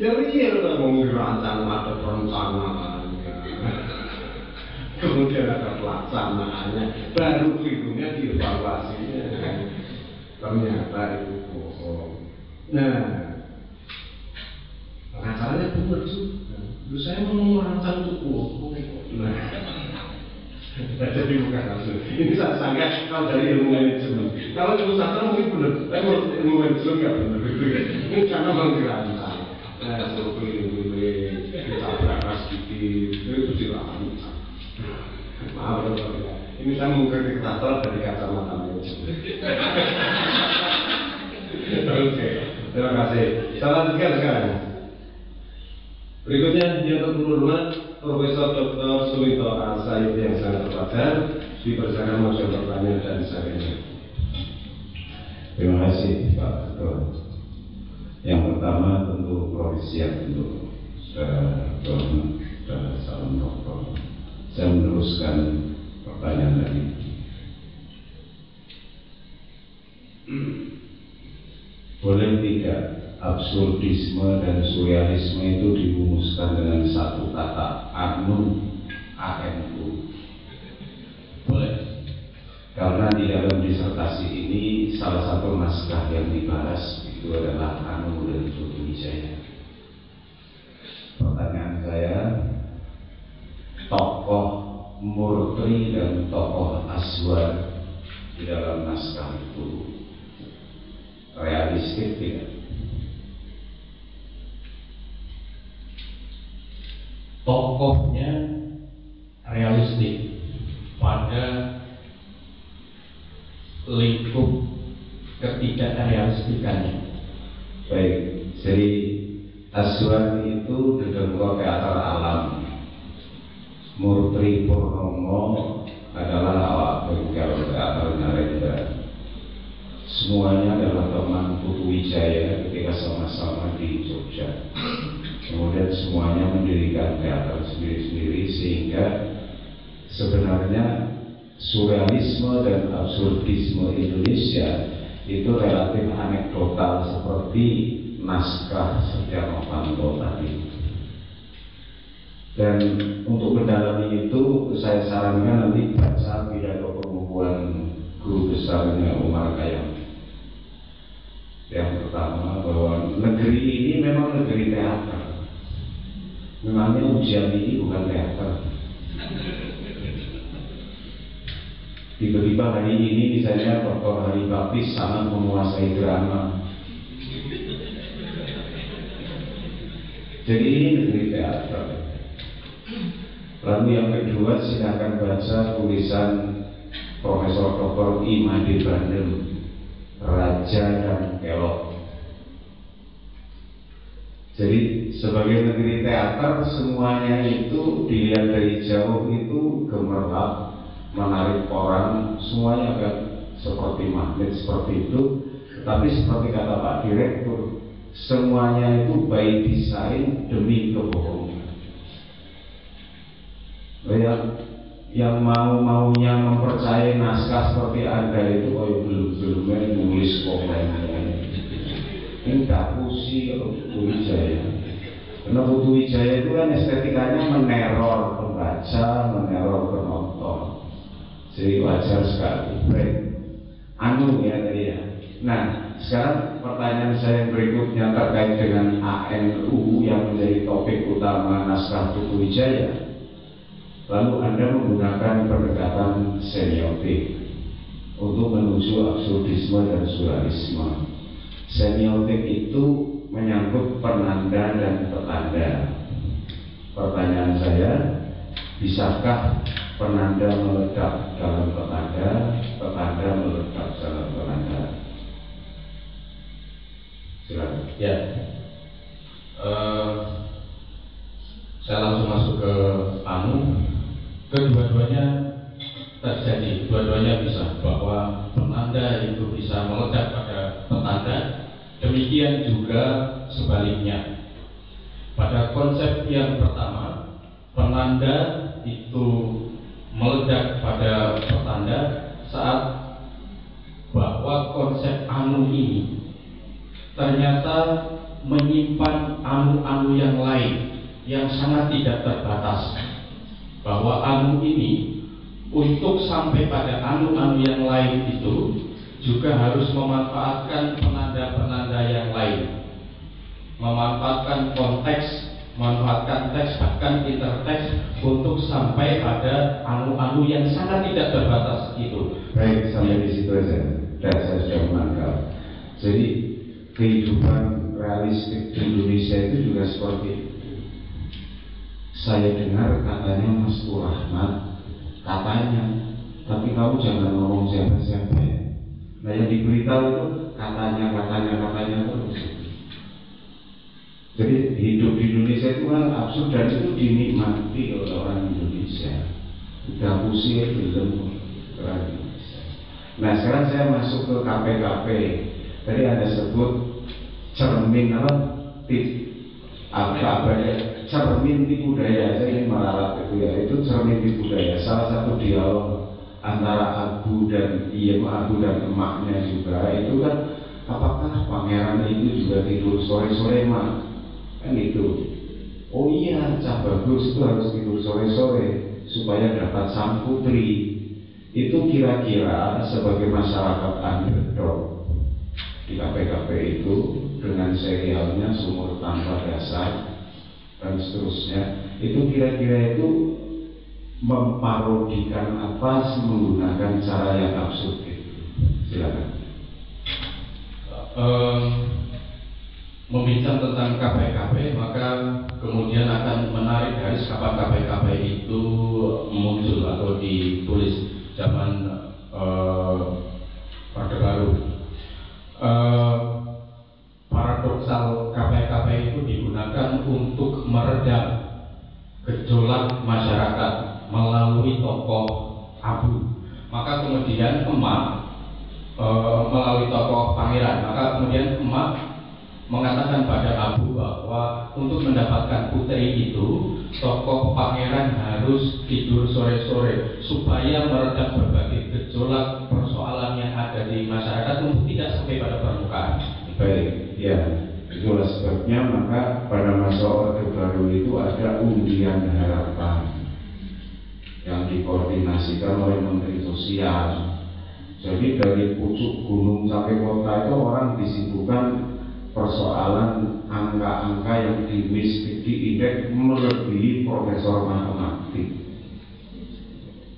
Ya iya udah mau dirancang ada perencanaannya. Kemudian ada pelaksanaannya. Baru filmnya dievaluasinya. Ternyata itu bohong. Nah pengacaranya benar juga. Lu saya mau merancang untuk bohong. Nah jadi bukan absurd. Ini sangka kalau dari ilmu manajemen. Kalau ilmu sastra mungkin benar, tapi kalau ilmu manajemen nggak benar gitu ya. Ini karena memang dirancang. Nah, suruh keliling-keliling, ditabrak ras dikit, itu dirancang. Maaf. Ini saya mengkritik sastra dari kacamata manajemen. Oke, terima kasih. Saya lanjutkan sekarang. Berikutnya yang ke-22 Profesor Dr. Sumito Asayid yang sangat terpelajar dipersilakan masuk pertanyaan dan sebagainya. Terima kasih Pak Ketua. Yang pertama tentu Prof siap untuk saudara Dono dan salam dokter. Saya meneruskan pertanyaan tadi. Boleh tidak absurdisme dan surrealisme itu dirumuskan dengan satu kata anu ANU boleh. Karena di dalam disertasi ini salah satu naskah yang dibahas itu adalah Anu dan Wijaya pertanyaan saya tokoh Murtri dan tokoh Aswar di dalam naskah itu realistik tidak? Tokohnya realistik pada lingkup ketidakrealistikannya. Baik, jadi Aswan itu didengkok teater alam. Murtri Purnomo adalah awak bengkel teater Narendra. Semuanya adalah teman Putu Wijaya ketika sama-sama di Jogja. Kemudian semuanya mendirikan teater sendiri-sendiri sehingga sebenarnya surrealisme dan absurdisme Indonesia itu relatif anekdotal seperti naskah Setia Novanto tadi. Dan untuk mendalami itu saya sarankan nanti baca pidato pembukuan guru besarnya Umar Khayyam. Yang pertama bahwa negeri ini memang negeri teater. Memangnya ujian ini bukan teater. Tiba-tiba hari ini misalnya Dr. Hari Baptis sangat menguasai drama. Jadi ini negeri teater. Lalu yang kedua silahkan baca tulisan Profesor Dr. Imade Bandem Raja dan Kelok Jadi sebagai negeri teater semuanya itu dilihat dari jauh itu gemerlap menarik orang semuanya kan seperti magnet seperti itu. Tapi seperti kata Pak Direktur semuanya itu by design demi kebohongan. Yang yang mau maunya mempercayai naskah seperti anda itu oh ya belum belumnya nulis komen ini dapusi Putu Wijaya karena Putu Wijaya itu kan estetikanya meneror pembaca meneror penonton Jadi wajar sekali. Baik. Anu ya tadi ya. Nah, sekarang pertanyaan saya berikutnya terkait dengan ANU yang menjadi topik utama naskah Tutu Wijaya. Lalu Anda menggunakan pendekatan semiotik untuk menuju absurdisme dan surrealisme. Semiotik itu menyangkut penanda dan petanda. Pertanyaan saya, bisakah penanda meledak dalam petanda, petanda meledak dalam penanda? Silakan. Ya. Eh, saya langsung masuk ke anu. Kedua-duanya terjadi, dua-duanya bisa bahwa penanda itu bisa meledak pada petanda. Demikian juga sebaliknya. Pada konsep yang pertama, penanda itu meledak pada petanda saat bahwa konsep anu ini ternyata menyimpan anu-anu yang lain yang sangat tidak terbatas bahwa anu ini untuk sampai pada anu-anu yang lain itu juga harus memanfaatkan penanda-penanda yang lain memanfaatkan konteks memanfaatkan teks bahkan interteks untuk sampai pada anu-anu yang sangat tidak terbatas itu Baik, sampai di situ aja. Dan saya sudah menangkap. Jadi kehidupan realistik di Indonesia itu juga seperti. Saya dengar katanya Mas Rahmat, katanya, tapi kamu jangan ngomong siapa-siapa ya. Nah yang diberitahu itu katanya, katanya, katanya terus. Jadi hidup di Indonesia itu kan absurd dan itu dinikmati oleh orang Indonesia. Udah pusing belum orang. Nah sekarang saya masuk ke KPKP. Tadi ada sebut cermin apa? Tip apa apa ya? Cermin tipu daya. Saya ingin meralat itu ya. Itu cermin tipu daya. Salah satu dialog antara Abu dan iya Abu dan emaknya juga itu kan apakah pangeran itu juga tidur sore-sore mak? Kan itu. Oh iya, cah bagus itu harus tidur sore-sore supaya dapat sang putri. Itu kira-kira sebagai masyarakat underdog di KPKP itu dengan serialnya sumur tanpa dasar dan seterusnya. Itu kira-kira itu memparodikan apa menggunakan cara yang absurd itu? Silakan. Em, membincang tentang KPKP maka kemudian akan menarik garis kapan KPKP itu muncul atau ditulis zaman eh, Orde Baru. Eh, paradoksal KPKP itu digunakan untuk meredam gejolak masyarakat melalui tokoh abu. Maka kemudian emak eh, melalui tokoh pangeran. Maka kemudian emak mengatakan pada Abu bahwa untuk mendapatkan putri itu tokoh pangeran harus tidur sore-sore supaya meredam berbagai gejolak persoalan yang ada di masyarakat untuk tidak sampai pada permukaan. Baik, ya itulah sebabnya maka pada masa Orde Baru itu ada undian harapan yang dikoordinasikan oleh Menteri Sosial. Jadi dari pucuk gunung sampai kota itu orang disibukkan persoalan angka-angka yang di mistik di indeks melebihi profesor matematik.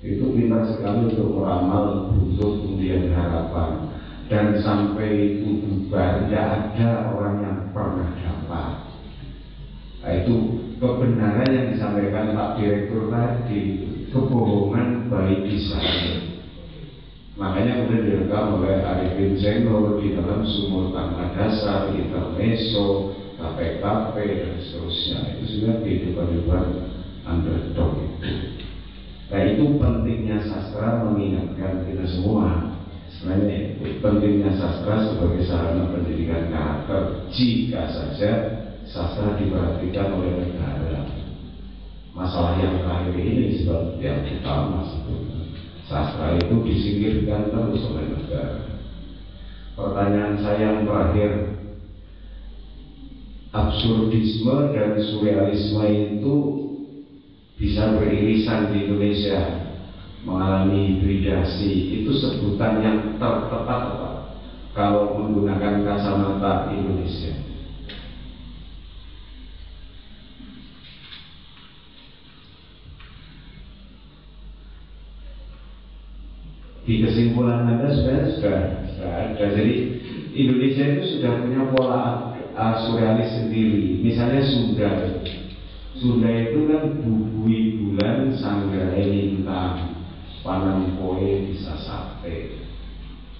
Itu pintar sekali untuk meramal buntut undian harapan dan sampai itu bubar tidak ada orang yang pernah dapat. Nah, itu kebenaran yang disampaikan Pak Direktur tadi kebohongan by design. Makanya kemudian direkam oleh Arifin Zainul di dalam sumur tanpa dasar, intermeso, KPKP dan seterusnya. Itu sudah kehidupan-kehidupan underdog itu. Nah itu pentingnya sastra mengingatkan kita semua Itu pentingnya sastra sebagai sarana pendidikan karakter. Jika saja sastra diperhatikan oleh negara. Masalah yang terakhir ini sebab yang utama sebetulnya. Sastra itu disingkirkan terus oleh negara. Pertanyaan saya yang terakhir Absurdisme dan surrealisme itu bisa beririsan di Indonesia mengalami hibridasi itu sebutan yang tertepat apa kalau menggunakan kacamata Indonesia di kesimpulan Anda sebenarnya sudah, sudah ada. Jadi Indonesia itu sudah punya pola uh, surrealis sendiri. Misalnya Sunda. Sunda itu kan bubui bulan sanggae lintang, panam koe bisa sate.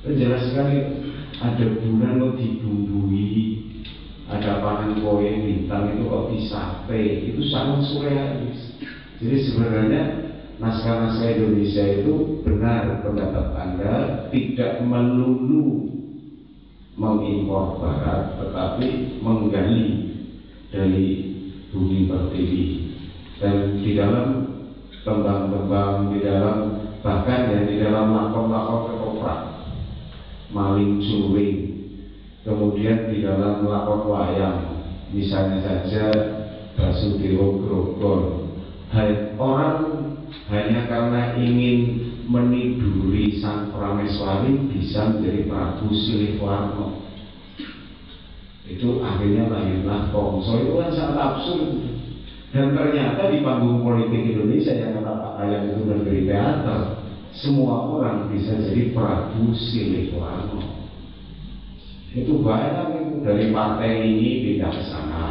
Itu jelas sekali ada bulan kok dibumbui, ada panen koe bintang itu kok disate. Itu sangat surrealis. Jadi sebenarnya naskah-naskah Indonesia itu benar pendapat Anda tidak melulu mengimpor barat tetapi menggali dari bumi pertiwi dan di dalam tembang-tembang di dalam bahkan ya di dalam lakon-lakon ketoprak maling curing kemudian di dalam lakon wayang misalnya saja Basudewa Grogol. Orang hanya karena ingin meniduri sang prameswari bisa menjadi Prabu Siliwarno itu akhirnya lahirlah Kongso. Itu kan sangat absurd dan ternyata di panggung politik Indonesia yang kata Pak Ayam itu dari teater semua orang bisa jadi Prabu Siliwarno itu banyak itu dari partai ini pindah ke sana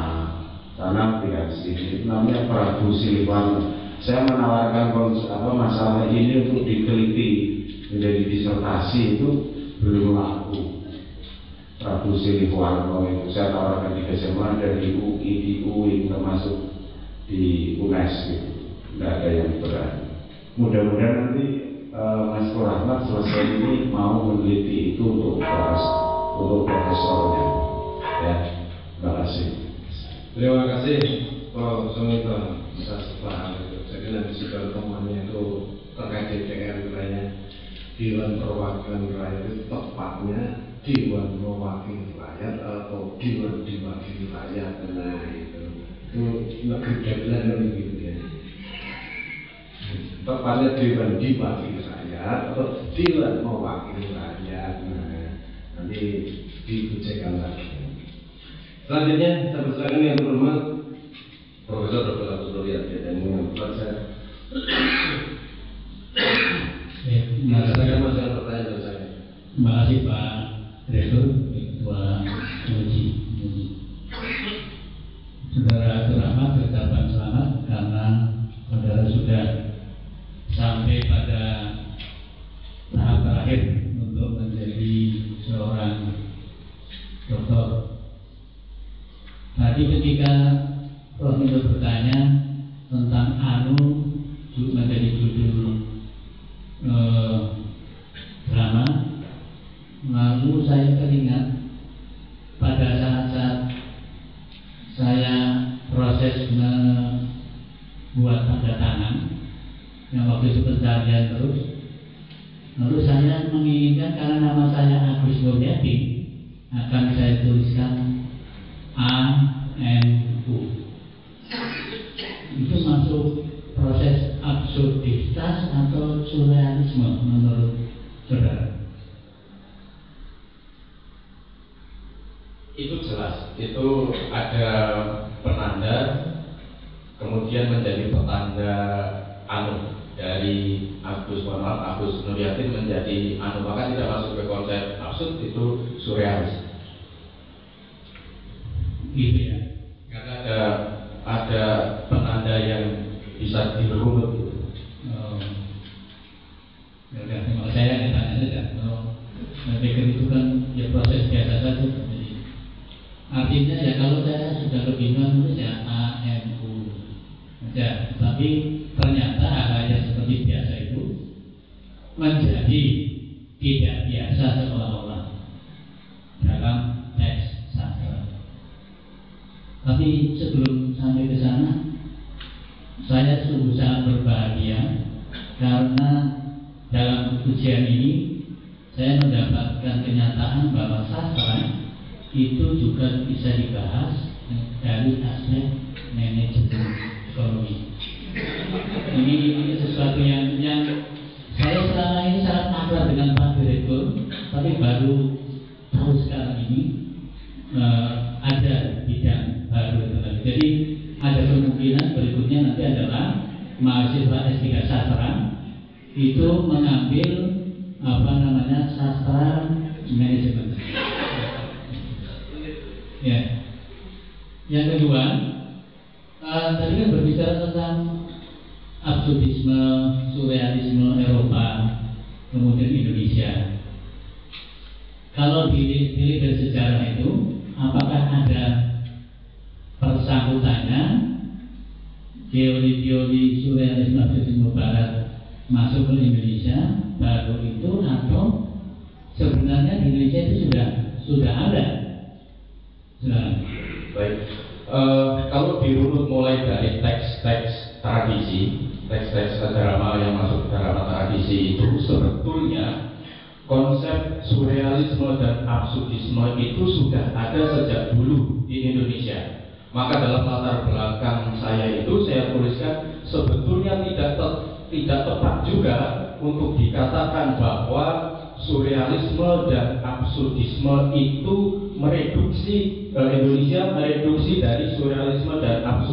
sana pindah sini. Namanya Prabu Siliwarno saya menawarkan apa masalah ini untuk diteliti menjadi disertasi itu belum laku. Prabu Siliwarno itu saya tawarkan di SMA dari UI, di UI termasuk di UNES gitu. Tidak ada yang berani. Mudah-mudahan nanti uh, Mas Rahmat selesai ini mau meneliti itu untuk profesor, untuk profesornya. Ya, terima kasih. Terima kasih Prof. Sumito atas paham itu. Jadi nanti juga temannya itu terkait DPR wilayah Dewan Perwakilan Rakyat itu tepatnya Dewan Perwakilan Rakyat atau Dewan Diwakili Rakyat nah ya tepatnya Dewan Diwakili Rakyat atau Dewan Mewakili Rakyat nah nanti dibicarakan lagi selanjutnya saya persilakan yang terhormat Profesor Dr. Agus Nuriyati dan mengumpulkan saya. Nah, saya masih ada pertanyaan dari saya. Terima kasih Pak Direktur Ketua Uji. Saudara Abdul Rahmat berucapkan selamat karena saudara sudah sampai pada tahap terakhir untuk menjadi seorang dokter. Tadi ketika Prof. Indo bertanya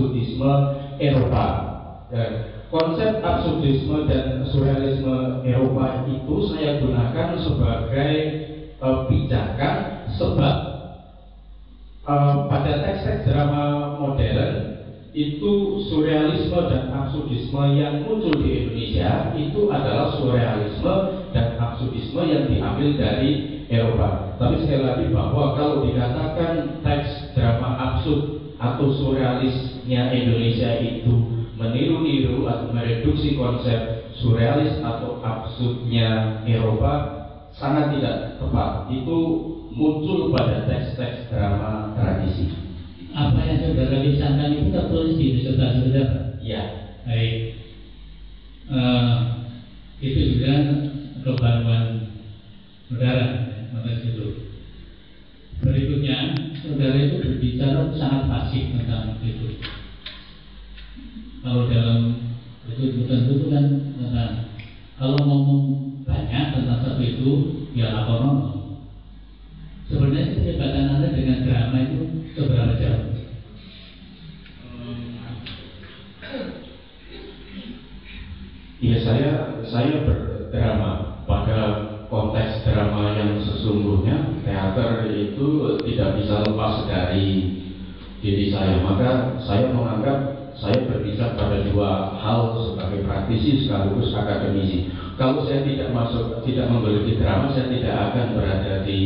absurdisme Eropa. Dan konsep absurdisme dan surrealisme Eropa itu saya gunakan sebagai eh, pijakan sebab eh, pada teks-teks drama modern itu surrealisme dan absurdisme yang muncul di Indonesia itu adalah surrealisme dan absurdisme yang diambil dari Eropa. Tapi sekali lagi bahwa kalau dikatakan teks drama absurd atau surrealisnya Indonesia itu meniru-niru atau mereduksi konsep surrealis atau absurdnya Eropa sangat tidak tepat. Itu muncul pada teks-teks drama tradisi. Apa yang saudara lisankan itu tertulis di disertasi saudara? Ya, Baik. Eh, itu juga kebaruan saudara maka itu. Berikutnya, saudara itu berbicara sangat pasif tentang itu. Kalau dalam itu tentu itu kan tentang kalau ngomong banyak tentang satu itu ya lapor ngomong. Sebenarnya keterlibatan Anda dengan drama itu seberapa jauh? Iya saya saya berdrama pada konteks drama yang sesungguhnya teater itu tidak bisa lepas dari diri saya. Maka saya menganggap saya berbicara pada dua hal sebagai praktisi sekaligus akademisi. Kalau saya tidak masuk tidak menggeluti drama saya tidak akan berada di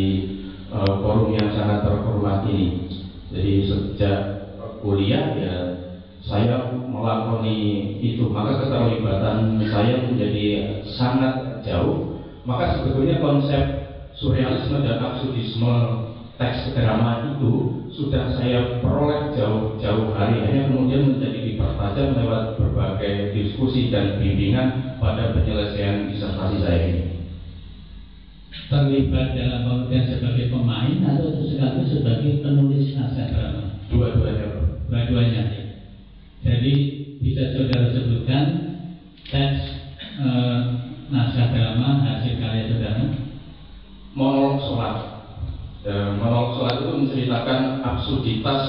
eh, forum yang sangat terhormat ini. Jadi sejak kuliah ya saya melakoni itu. Maka keterlibatan saya menjadi sangat jauh maka sebetulnya konsep surrealisme dan absurdisme teks drama itu sudah saya peroleh jauh-jauh hari hanya kemudian menjadi dipertajam lewat berbagai diskusi dan bimbingan pada penyelesaian disertasi saya ini terlibat dalam pengertian sebagai pemain atau sekaligus sebagai penulis naskah drama? dua-duanya. Dua-duanya. ya. Jadi bisa saudara sebutkan teks eh, naskah drama hasil karya saudara? monolog sholat. Dan monolog sholat itu menceritakan absurditas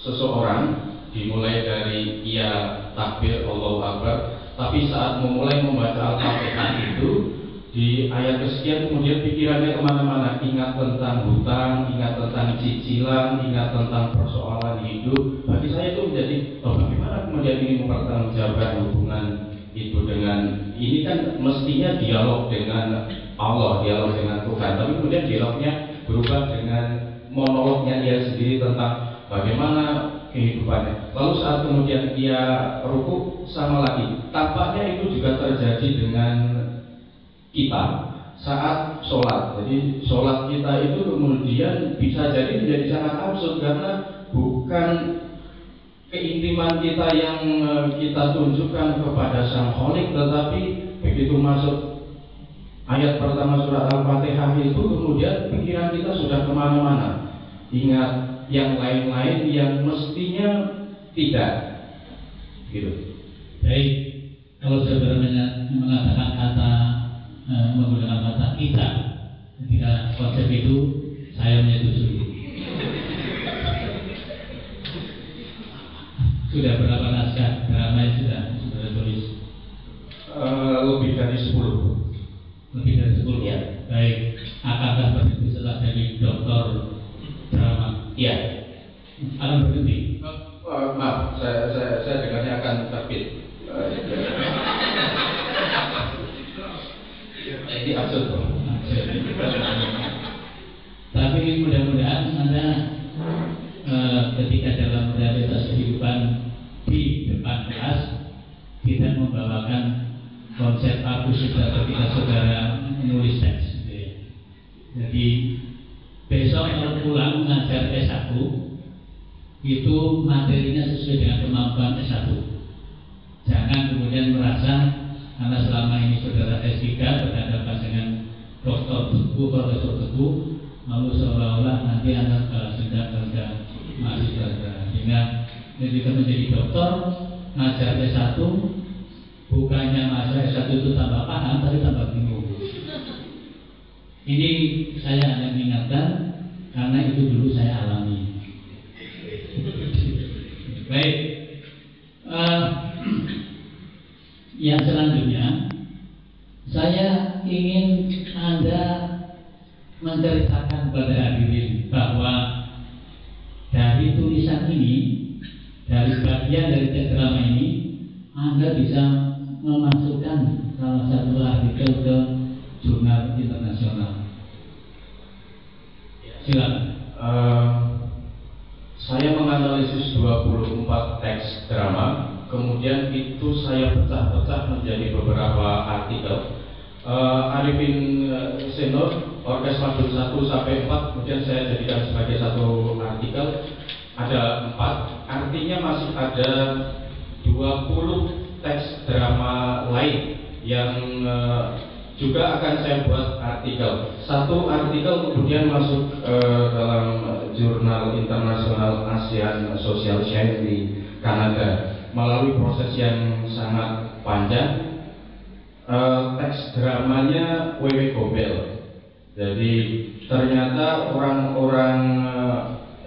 seseorang dimulai dari ia takbir Allahu Akbar tapi saat memulai membaca Al-Fatihah itu di ayat kesekian kemudian pikirannya ke mana-mana. Ingat tentang hutang, ingat tentang cicilan, ingat tentang persoalan hidup. Bagi saya itu menjadi oh, bagaimana kemudian ini mempertanggungjawabkan hubungan itu dengan ini kan mestinya dialog dengan Allah, dialog dengan Tuhan tapi kemudian dialognya berubah dengan monolognya dia sendiri tentang bagaimana kehidupannya. Lalu saat kemudian dia ruku sama lagi. Tampaknya itu juga terjadi dengan kita saat sholat. Jadi sholat kita itu kemudian bisa jadi menjadi sangat absurd karena bukan keintiman kita yang eh, kita tunjukkan kepada sang kholik tetapi begitu masuk ayat pertama surat Al-Fatihah itu kemudian pikiran kita sudah ke mana-mana. Ingat yang lain-lain yang mestinya tidak. Gitu. Baik, kalau saudara mengatakan kata eh, menggunakan kata kita ketika konsep itu saya menyetujui. Sudah berapa naskah drama yang sudah saudara tulis? Eh, lebih dari 10 Lebih dari 10 Ya. Baik, akankah berhenti setelah jadi dokter drama? Iya. Akan berhenti. Eh, maaf, saya, saya, saya dengarnya akan terbit. Eh, ini absurd Bang. Tapi mudah-mudahan Anda eh, ketika dalam realitas kehidupan tidak membawakan konsep aku sudah ketika saudara menulis teks. Jadi besok kalau pulang mengajar S1 itu materinya sesuai dengan kemampuan S1. Jangan kemudian merasa karena selama ini saudara S3 berhadapan dengan dokter teguh, profesor teguh, lalu seolah-olah nanti balas dendam kepada mahasiswa. Sehingga ketika menjadi dokter, ngajar S1, bukannya mahasiswa S1 itu tambah paham, tapi tambah bingung. Ini saya hanya mengingatkan karena itu dulu saya alami. Baik. Eh, yang selanjutnya saya ingin Anda menceritakan pada hadirin bahwa dari tulisan ini, dari bagian dari drama ini, Anda bisa memasukkan salah satu artikel ke jurnal internasional. Silakan. Eh, saya menganalisis 24 teks drama, kemudian itu saya pecah-pecah menjadi beberapa artikel. Eh, Arifin eh, Senior, Orkes Madun 1 sampai 4, kemudian saya jadikan sebagai satu artikel. Ada empat, artinya masih ada 20 teks drama lain yang eh, juga akan saya buat artikel. Satu artikel kemudian masuk eh, dalam jurnal internasional ASEAN Social Science di Kanada melalui proses yang sangat panjang. Eh, teks dramanya Wewe Gobel. Jadi ternyata orang-orang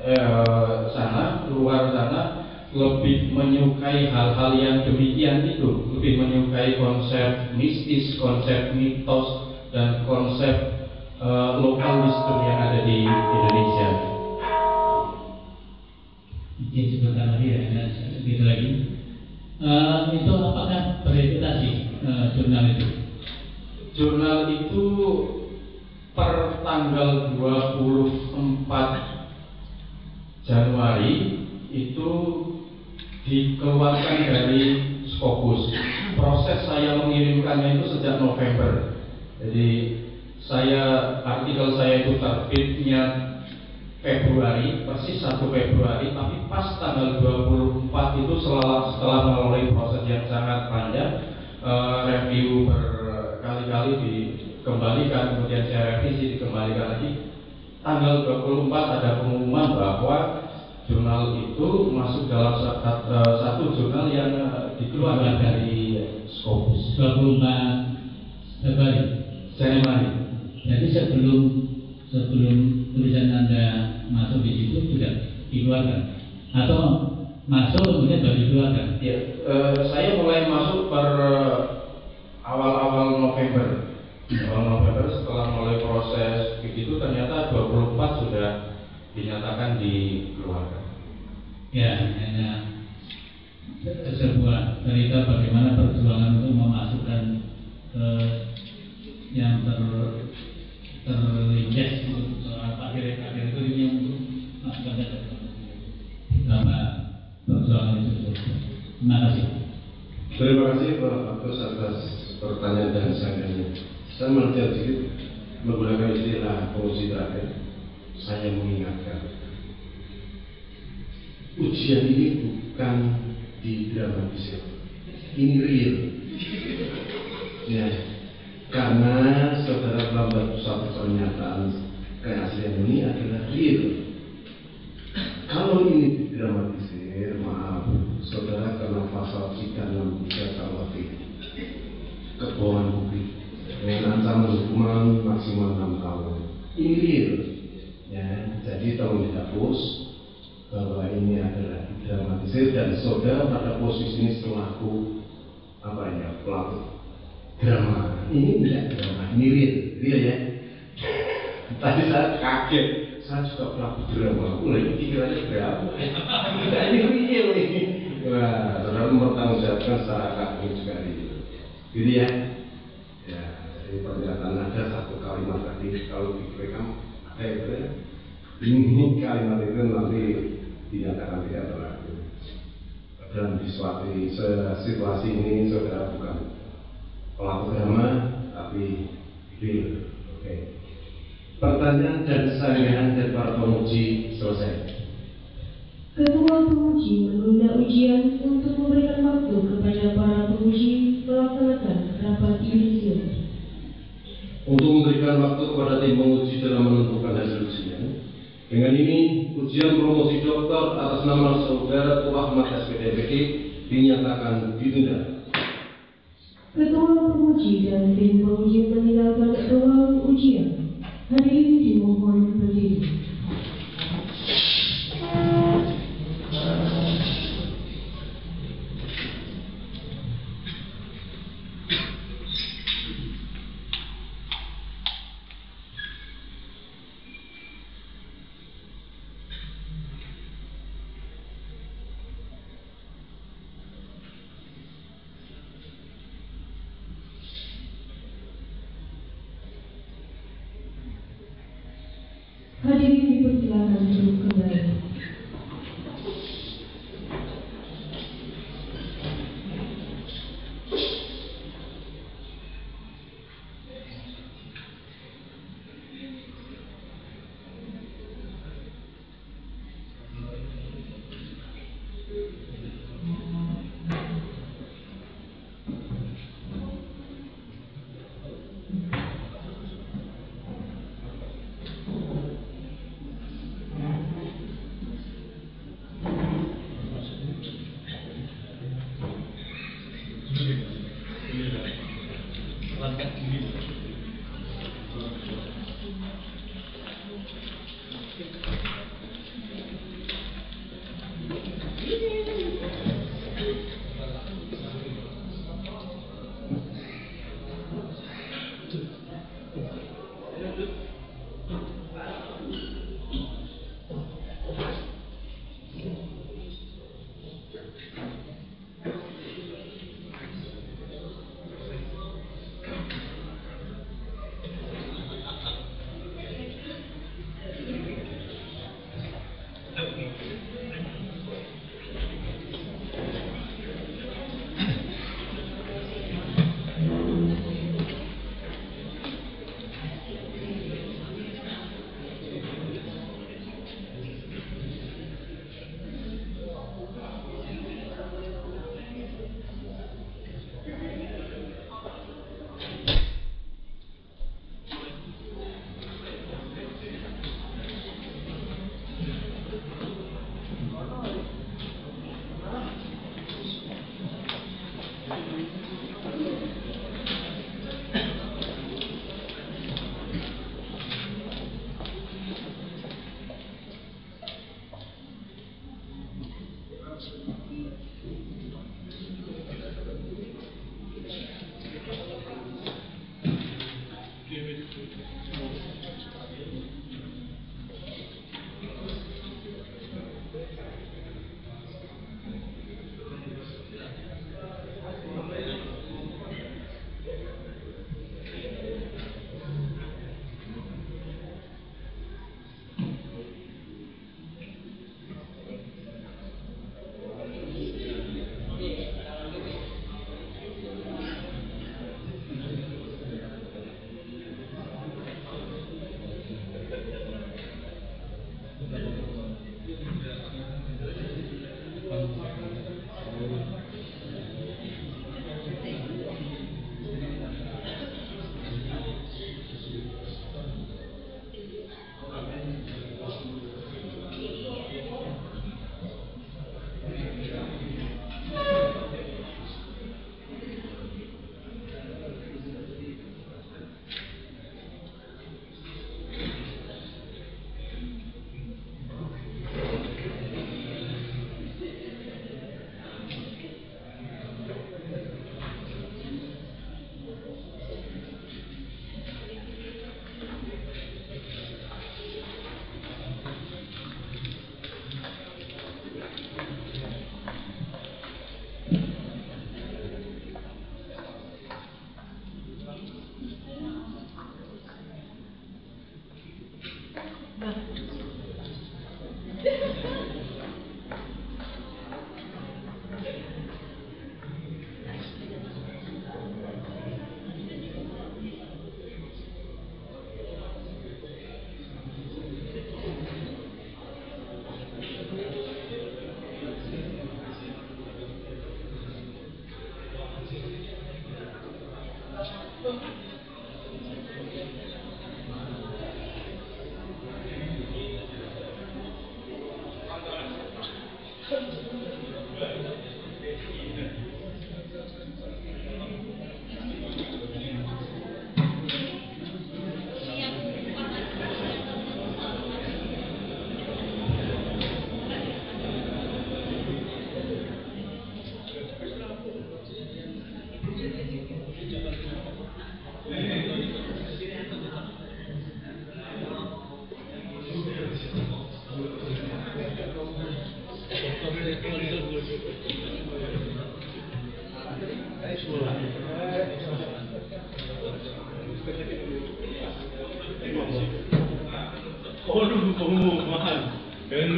eh, sana luar sana lebih menyukai hal-hal yang demikian itu, lebih menyukai konsep mistis, konsep mitos, dan konsep eh, lokal wisdom yang ada di Indonesia. Izin sebentar lagi ya, sedikit lagi. Eh, itu apakah bereputasi eh, jurnal itu? Jurnal itu per tanggal Dengan ini, ujian promosi dokter atas nama saudara Tuh Ahmad SPDPK dinyatakan ditunda. Ketua penguji dan tim penguji meninggalkan ruang ujian. Hari ini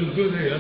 Ya,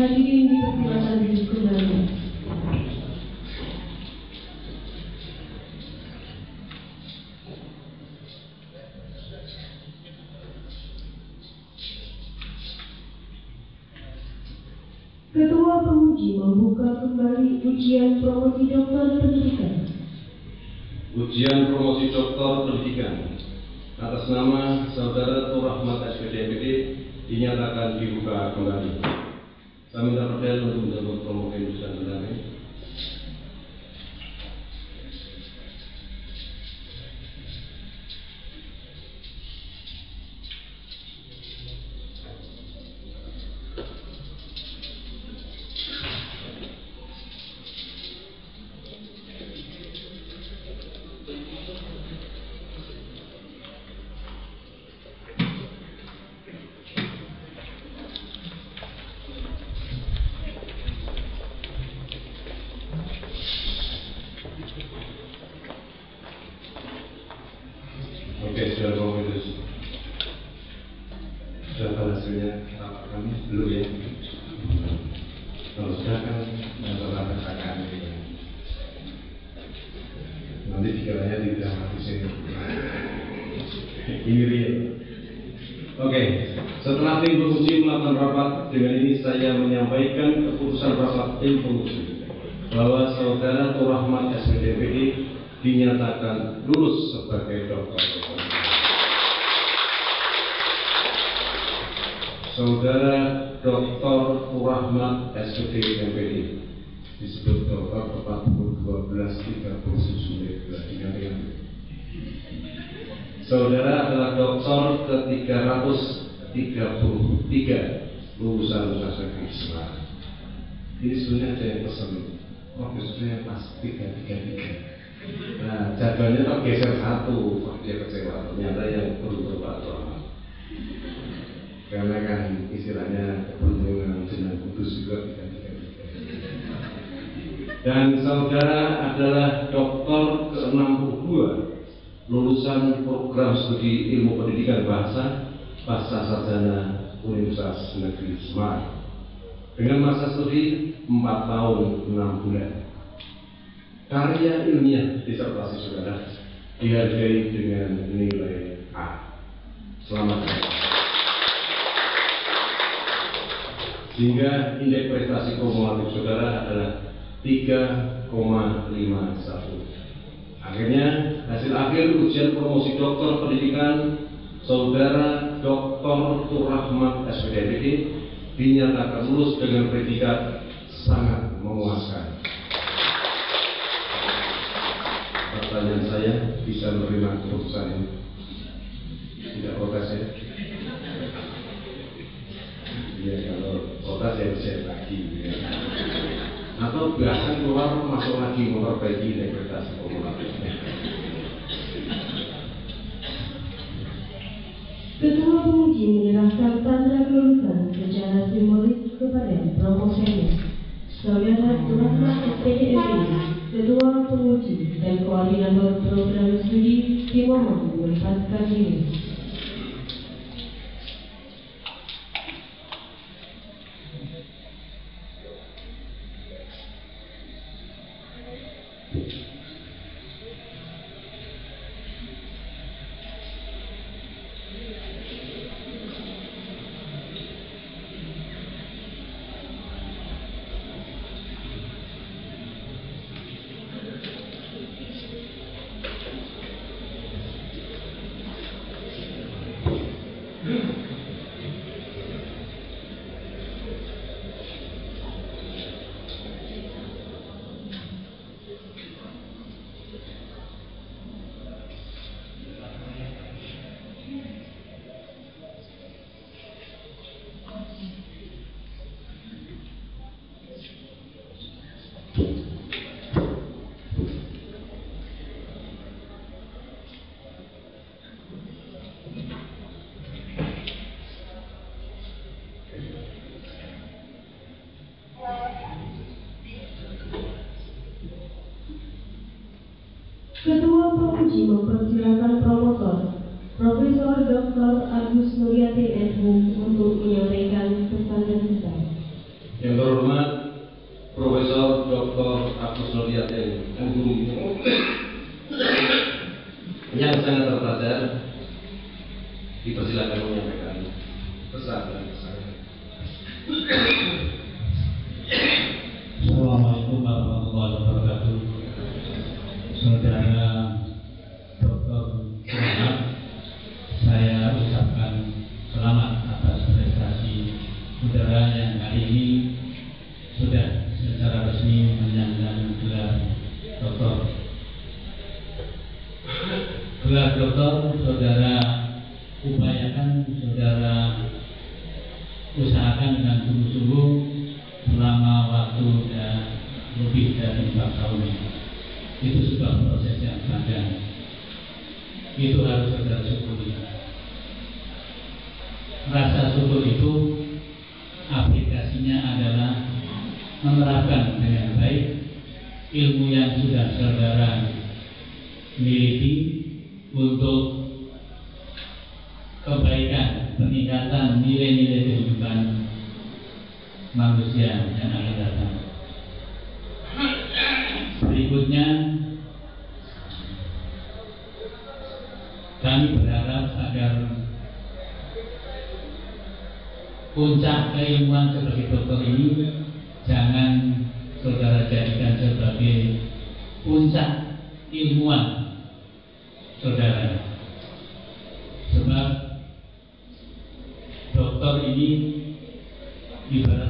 Hadirin dipersilakan duduk kembali. Ketua penguji membuka kembali ujian promosi doktor pendidikan. Ujian promosi doktor pendidikan atas nama Saudara Tur Rahmat SPDPD dinyatakan dibuka kembali. sekali. Pertanyaan saya bisa menerima keputusan ini? Tidak protes ya? Ya kalau protes ya bisa lagi. Ya. Atau bahkan keluar masuk lagi memperbaiki integritas komunikasi. Ketua Pemuji menyerahkan tanda kelulusan secara simbolik kepada proposennya. Saudara Tuhanlah SPDMI, Ketua Penguji dan Koordinator Program Studi di Muhammadiyah Kami. manusia yang akan datang. Berikutnya, kami berharap agar puncak keilmuan sebagai dokter ini jangan saudara jadikan sebagai puncak ilmuwan saudara sebab dokter ini ibarat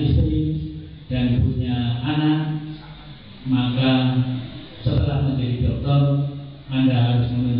istri dan punya anak, maka setelah menjadi dokter Anda harus menuju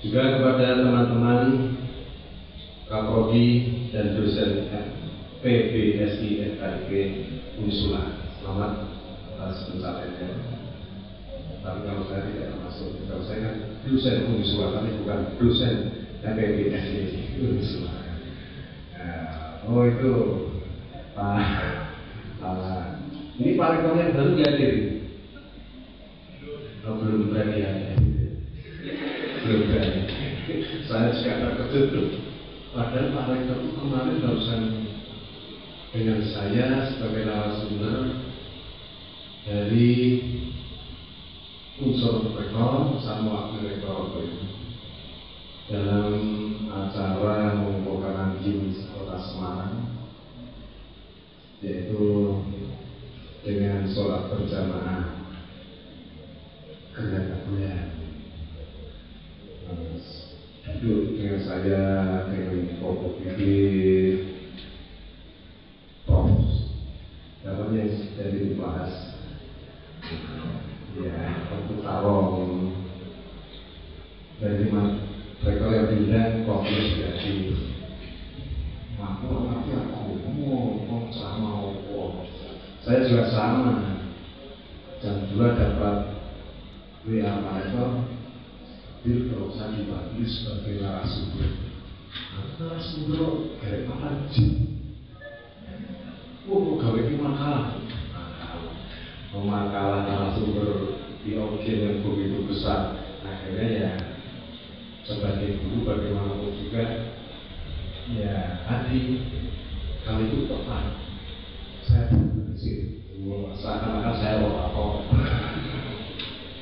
Juga kepada teman-teman Kaprodi dan dosen PBSI FKIP Unsula. Selamat atas pencapaiannya. Tapi kalau saya tidak termasuk, kalau saya kan dosen Uniswa, tapi bukan dosen PBSI Uniswa. Nah, oh itu Pak Pak ini Pak Rektor yang baru dihadir. Oh, belum berani ya. Saya juga terkejut. Padahal Pak Rektor itu kemarin barusan dengan saya sebagai narasumber dari unsur rekor sama wakil rekor dalam acara mengumpulkan anjing kota Semarang yaitu dengan sholat berjamaah. Kerja duduk dengan saya dengan pokok pikir Prof. Namanya dari dibahas ya untuk tarong dari mereka yang bilang kopi jadi aku tapi aku mau sama saya juga sama. Jam dua dapat WA mereka Bil kalau saya dipanggil sebagai narasumber narasumber kayak apa Oh, gawe ini makalah? Makalah narasumber di audiens yang begitu besar. Akhirnya ya sebagai guru bagaimanapun juga ya tadi kali itu tepat saya seakan-akan saya mau apa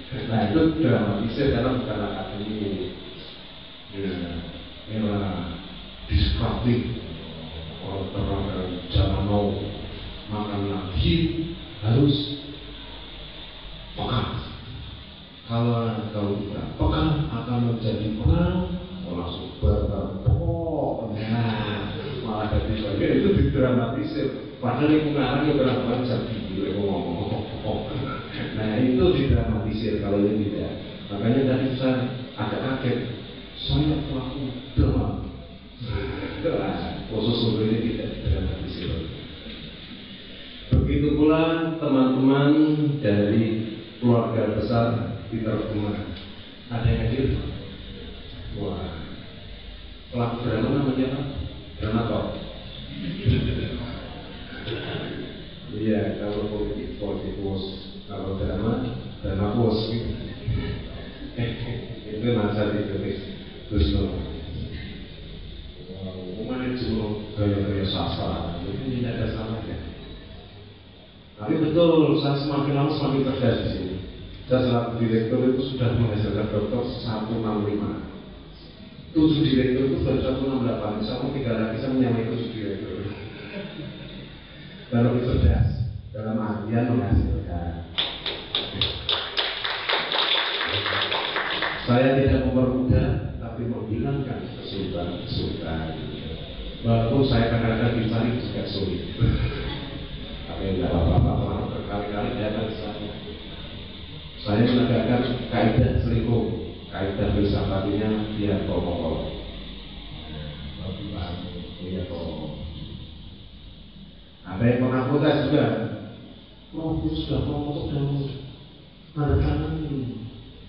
nah itu dramatisir karena bukan akademi ya era disruptif orang terang jangan mau makan lagi harus peka. Kalau kalau tidak peka akan menjadi perang, langsung berpok. Nah, malah jadi bagian itu didramatisir. Padahal itu ngarang ya berapa jam video ngomong. Nah itu didramatisir kalau ini tidak. Makanya tadi saya agak kaget. Saya pelaku. Nah, khusus untuk ini tidak didramatisir. Begitu teman-teman dari keluarga besar Peter Kumar. Ada yang hadir? Wah, pelaku drama namanya apa? Drama kok? Iya, kalau politik politikus, kalau drama drama bos gitu. itu masa ditulis terus no. Wow, mana cuma gaya-gaya sastra, ini tidak ada salahnya. Tapi betul, saya semakin lama semakin cerdas di sini. Saya selaku direktur itu sudah menghasilkan dokter 165 tujuh direktur itu baru satu enam delapan sama tiga lagi saya menyamai tujuh direktur dan lebih cerdas dalam artian menghasilkan walaupun saya kadang-kadang dicari juga sulit. Tapi tidak apa-apa berkali-kali datang ke sana. Saya menegakkan kaidah selingkuh kaidah filsafatinya dia pokok dia pokok ada yang pernah protes juga. Oh sudah promotor dan tanda tangan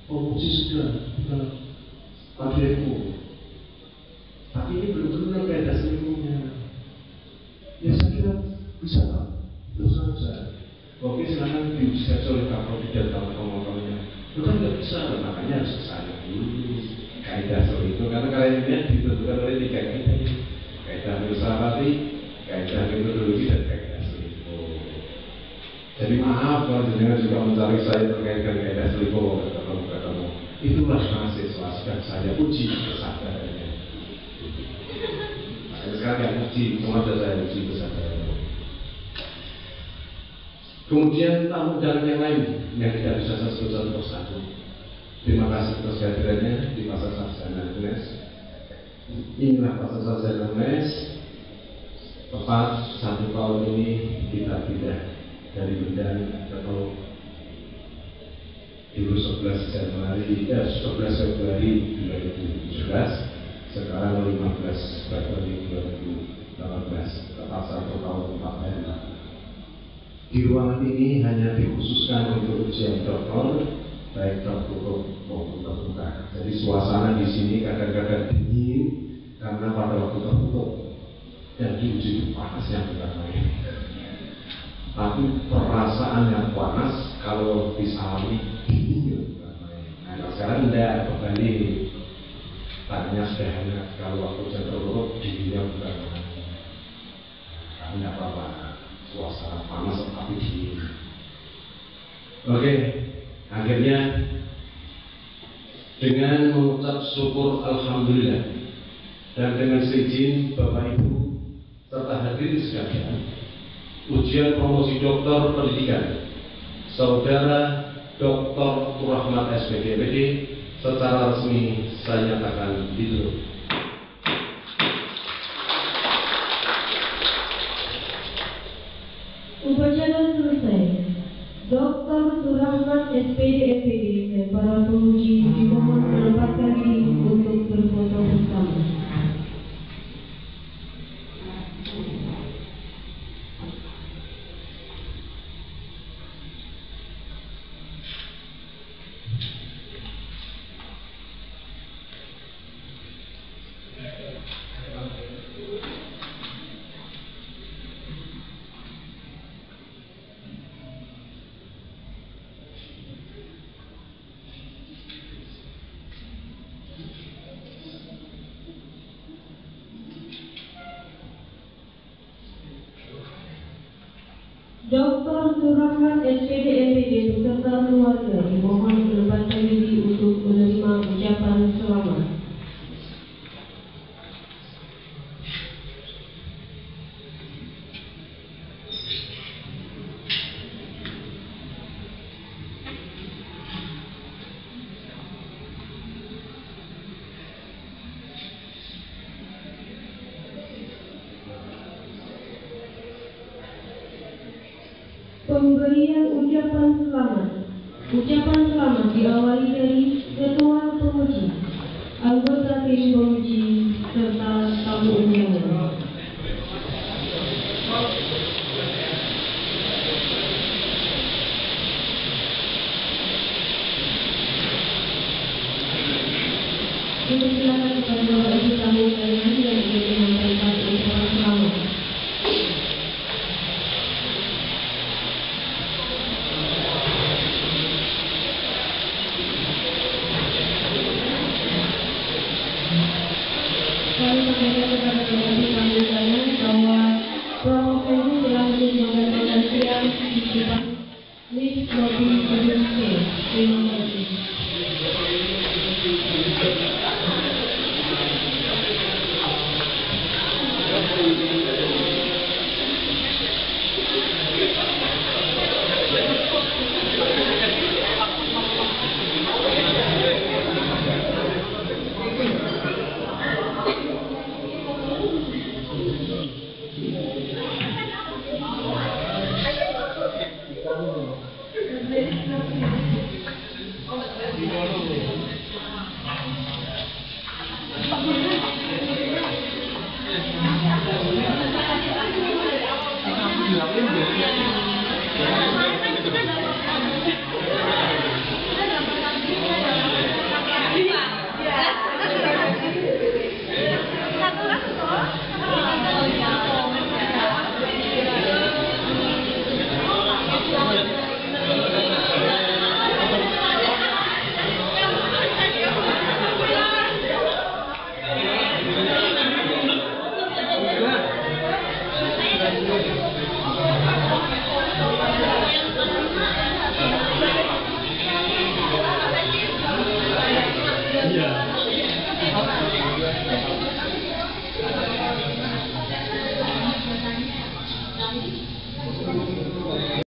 promosi sudah kita pakai tapi ini belum benar kaidah selingkuhnya ya saya kira bisa pak. Itu saja oke silahkan diuji oleh tidak tahu promotornya itu kan nggak bisa makanya harus ke sana dulu. Kaidah seperti itu. Karena kaidahnya ditentukan oleh tiga kaidah kaidah filsafati kaidah metodologi dan kaidah selingkuh jadi maaf kalau jenengan juga mencari saya terkait dengan kaidah selingkuh ketemu ketemu. Itulah mahasiswa sedang saya uji kesadarannya yang uji ada saya uji kesadarannya Kemudian tamu undangan yang lain yang tidak bisa saya sebut satu persatu. Terima kasih atas kehadirannya di Pasar Sarjana UNES. Inilah Pasar Sarjana UNES. Tepat satu tahun ini kita pindah dari Bendan ke Teluk. Dulu 11 Januari, eh, 11 Februari 2017, sekarang 15 Februari 2018, tepat satu tahun empat hari di ruangan ini hanya dikhususkan untuk ujian dokter baik tertutup maupun terbuka. Jadi suasana di sini kadang-kadang dingin karena pada waktu tertutup dan diuji yang bukan main. Tapi perasaan yang panas kalau disalami dingin. Nah sekarang tidak berbalik. Tadinya sudah hanya kalau jam tertutup dinginnya bukan. Kami apa-apa suasana panas tapi dingin. Oke, akhirnya dengan mengucap syukur Alhamdulillah dan dengan seizin Bapak Ibu serta hadirin sekalian, ujian promosi dokter pendidikan Saudara Dr. Rahmat SPDPD secara resmi saya nyatakan ditutup. Upacara selesai. Dr. Surahman SPD dan para penguji Dr. Surahman SPD MPD beserta keluarga dimohon menempatkan diri untuk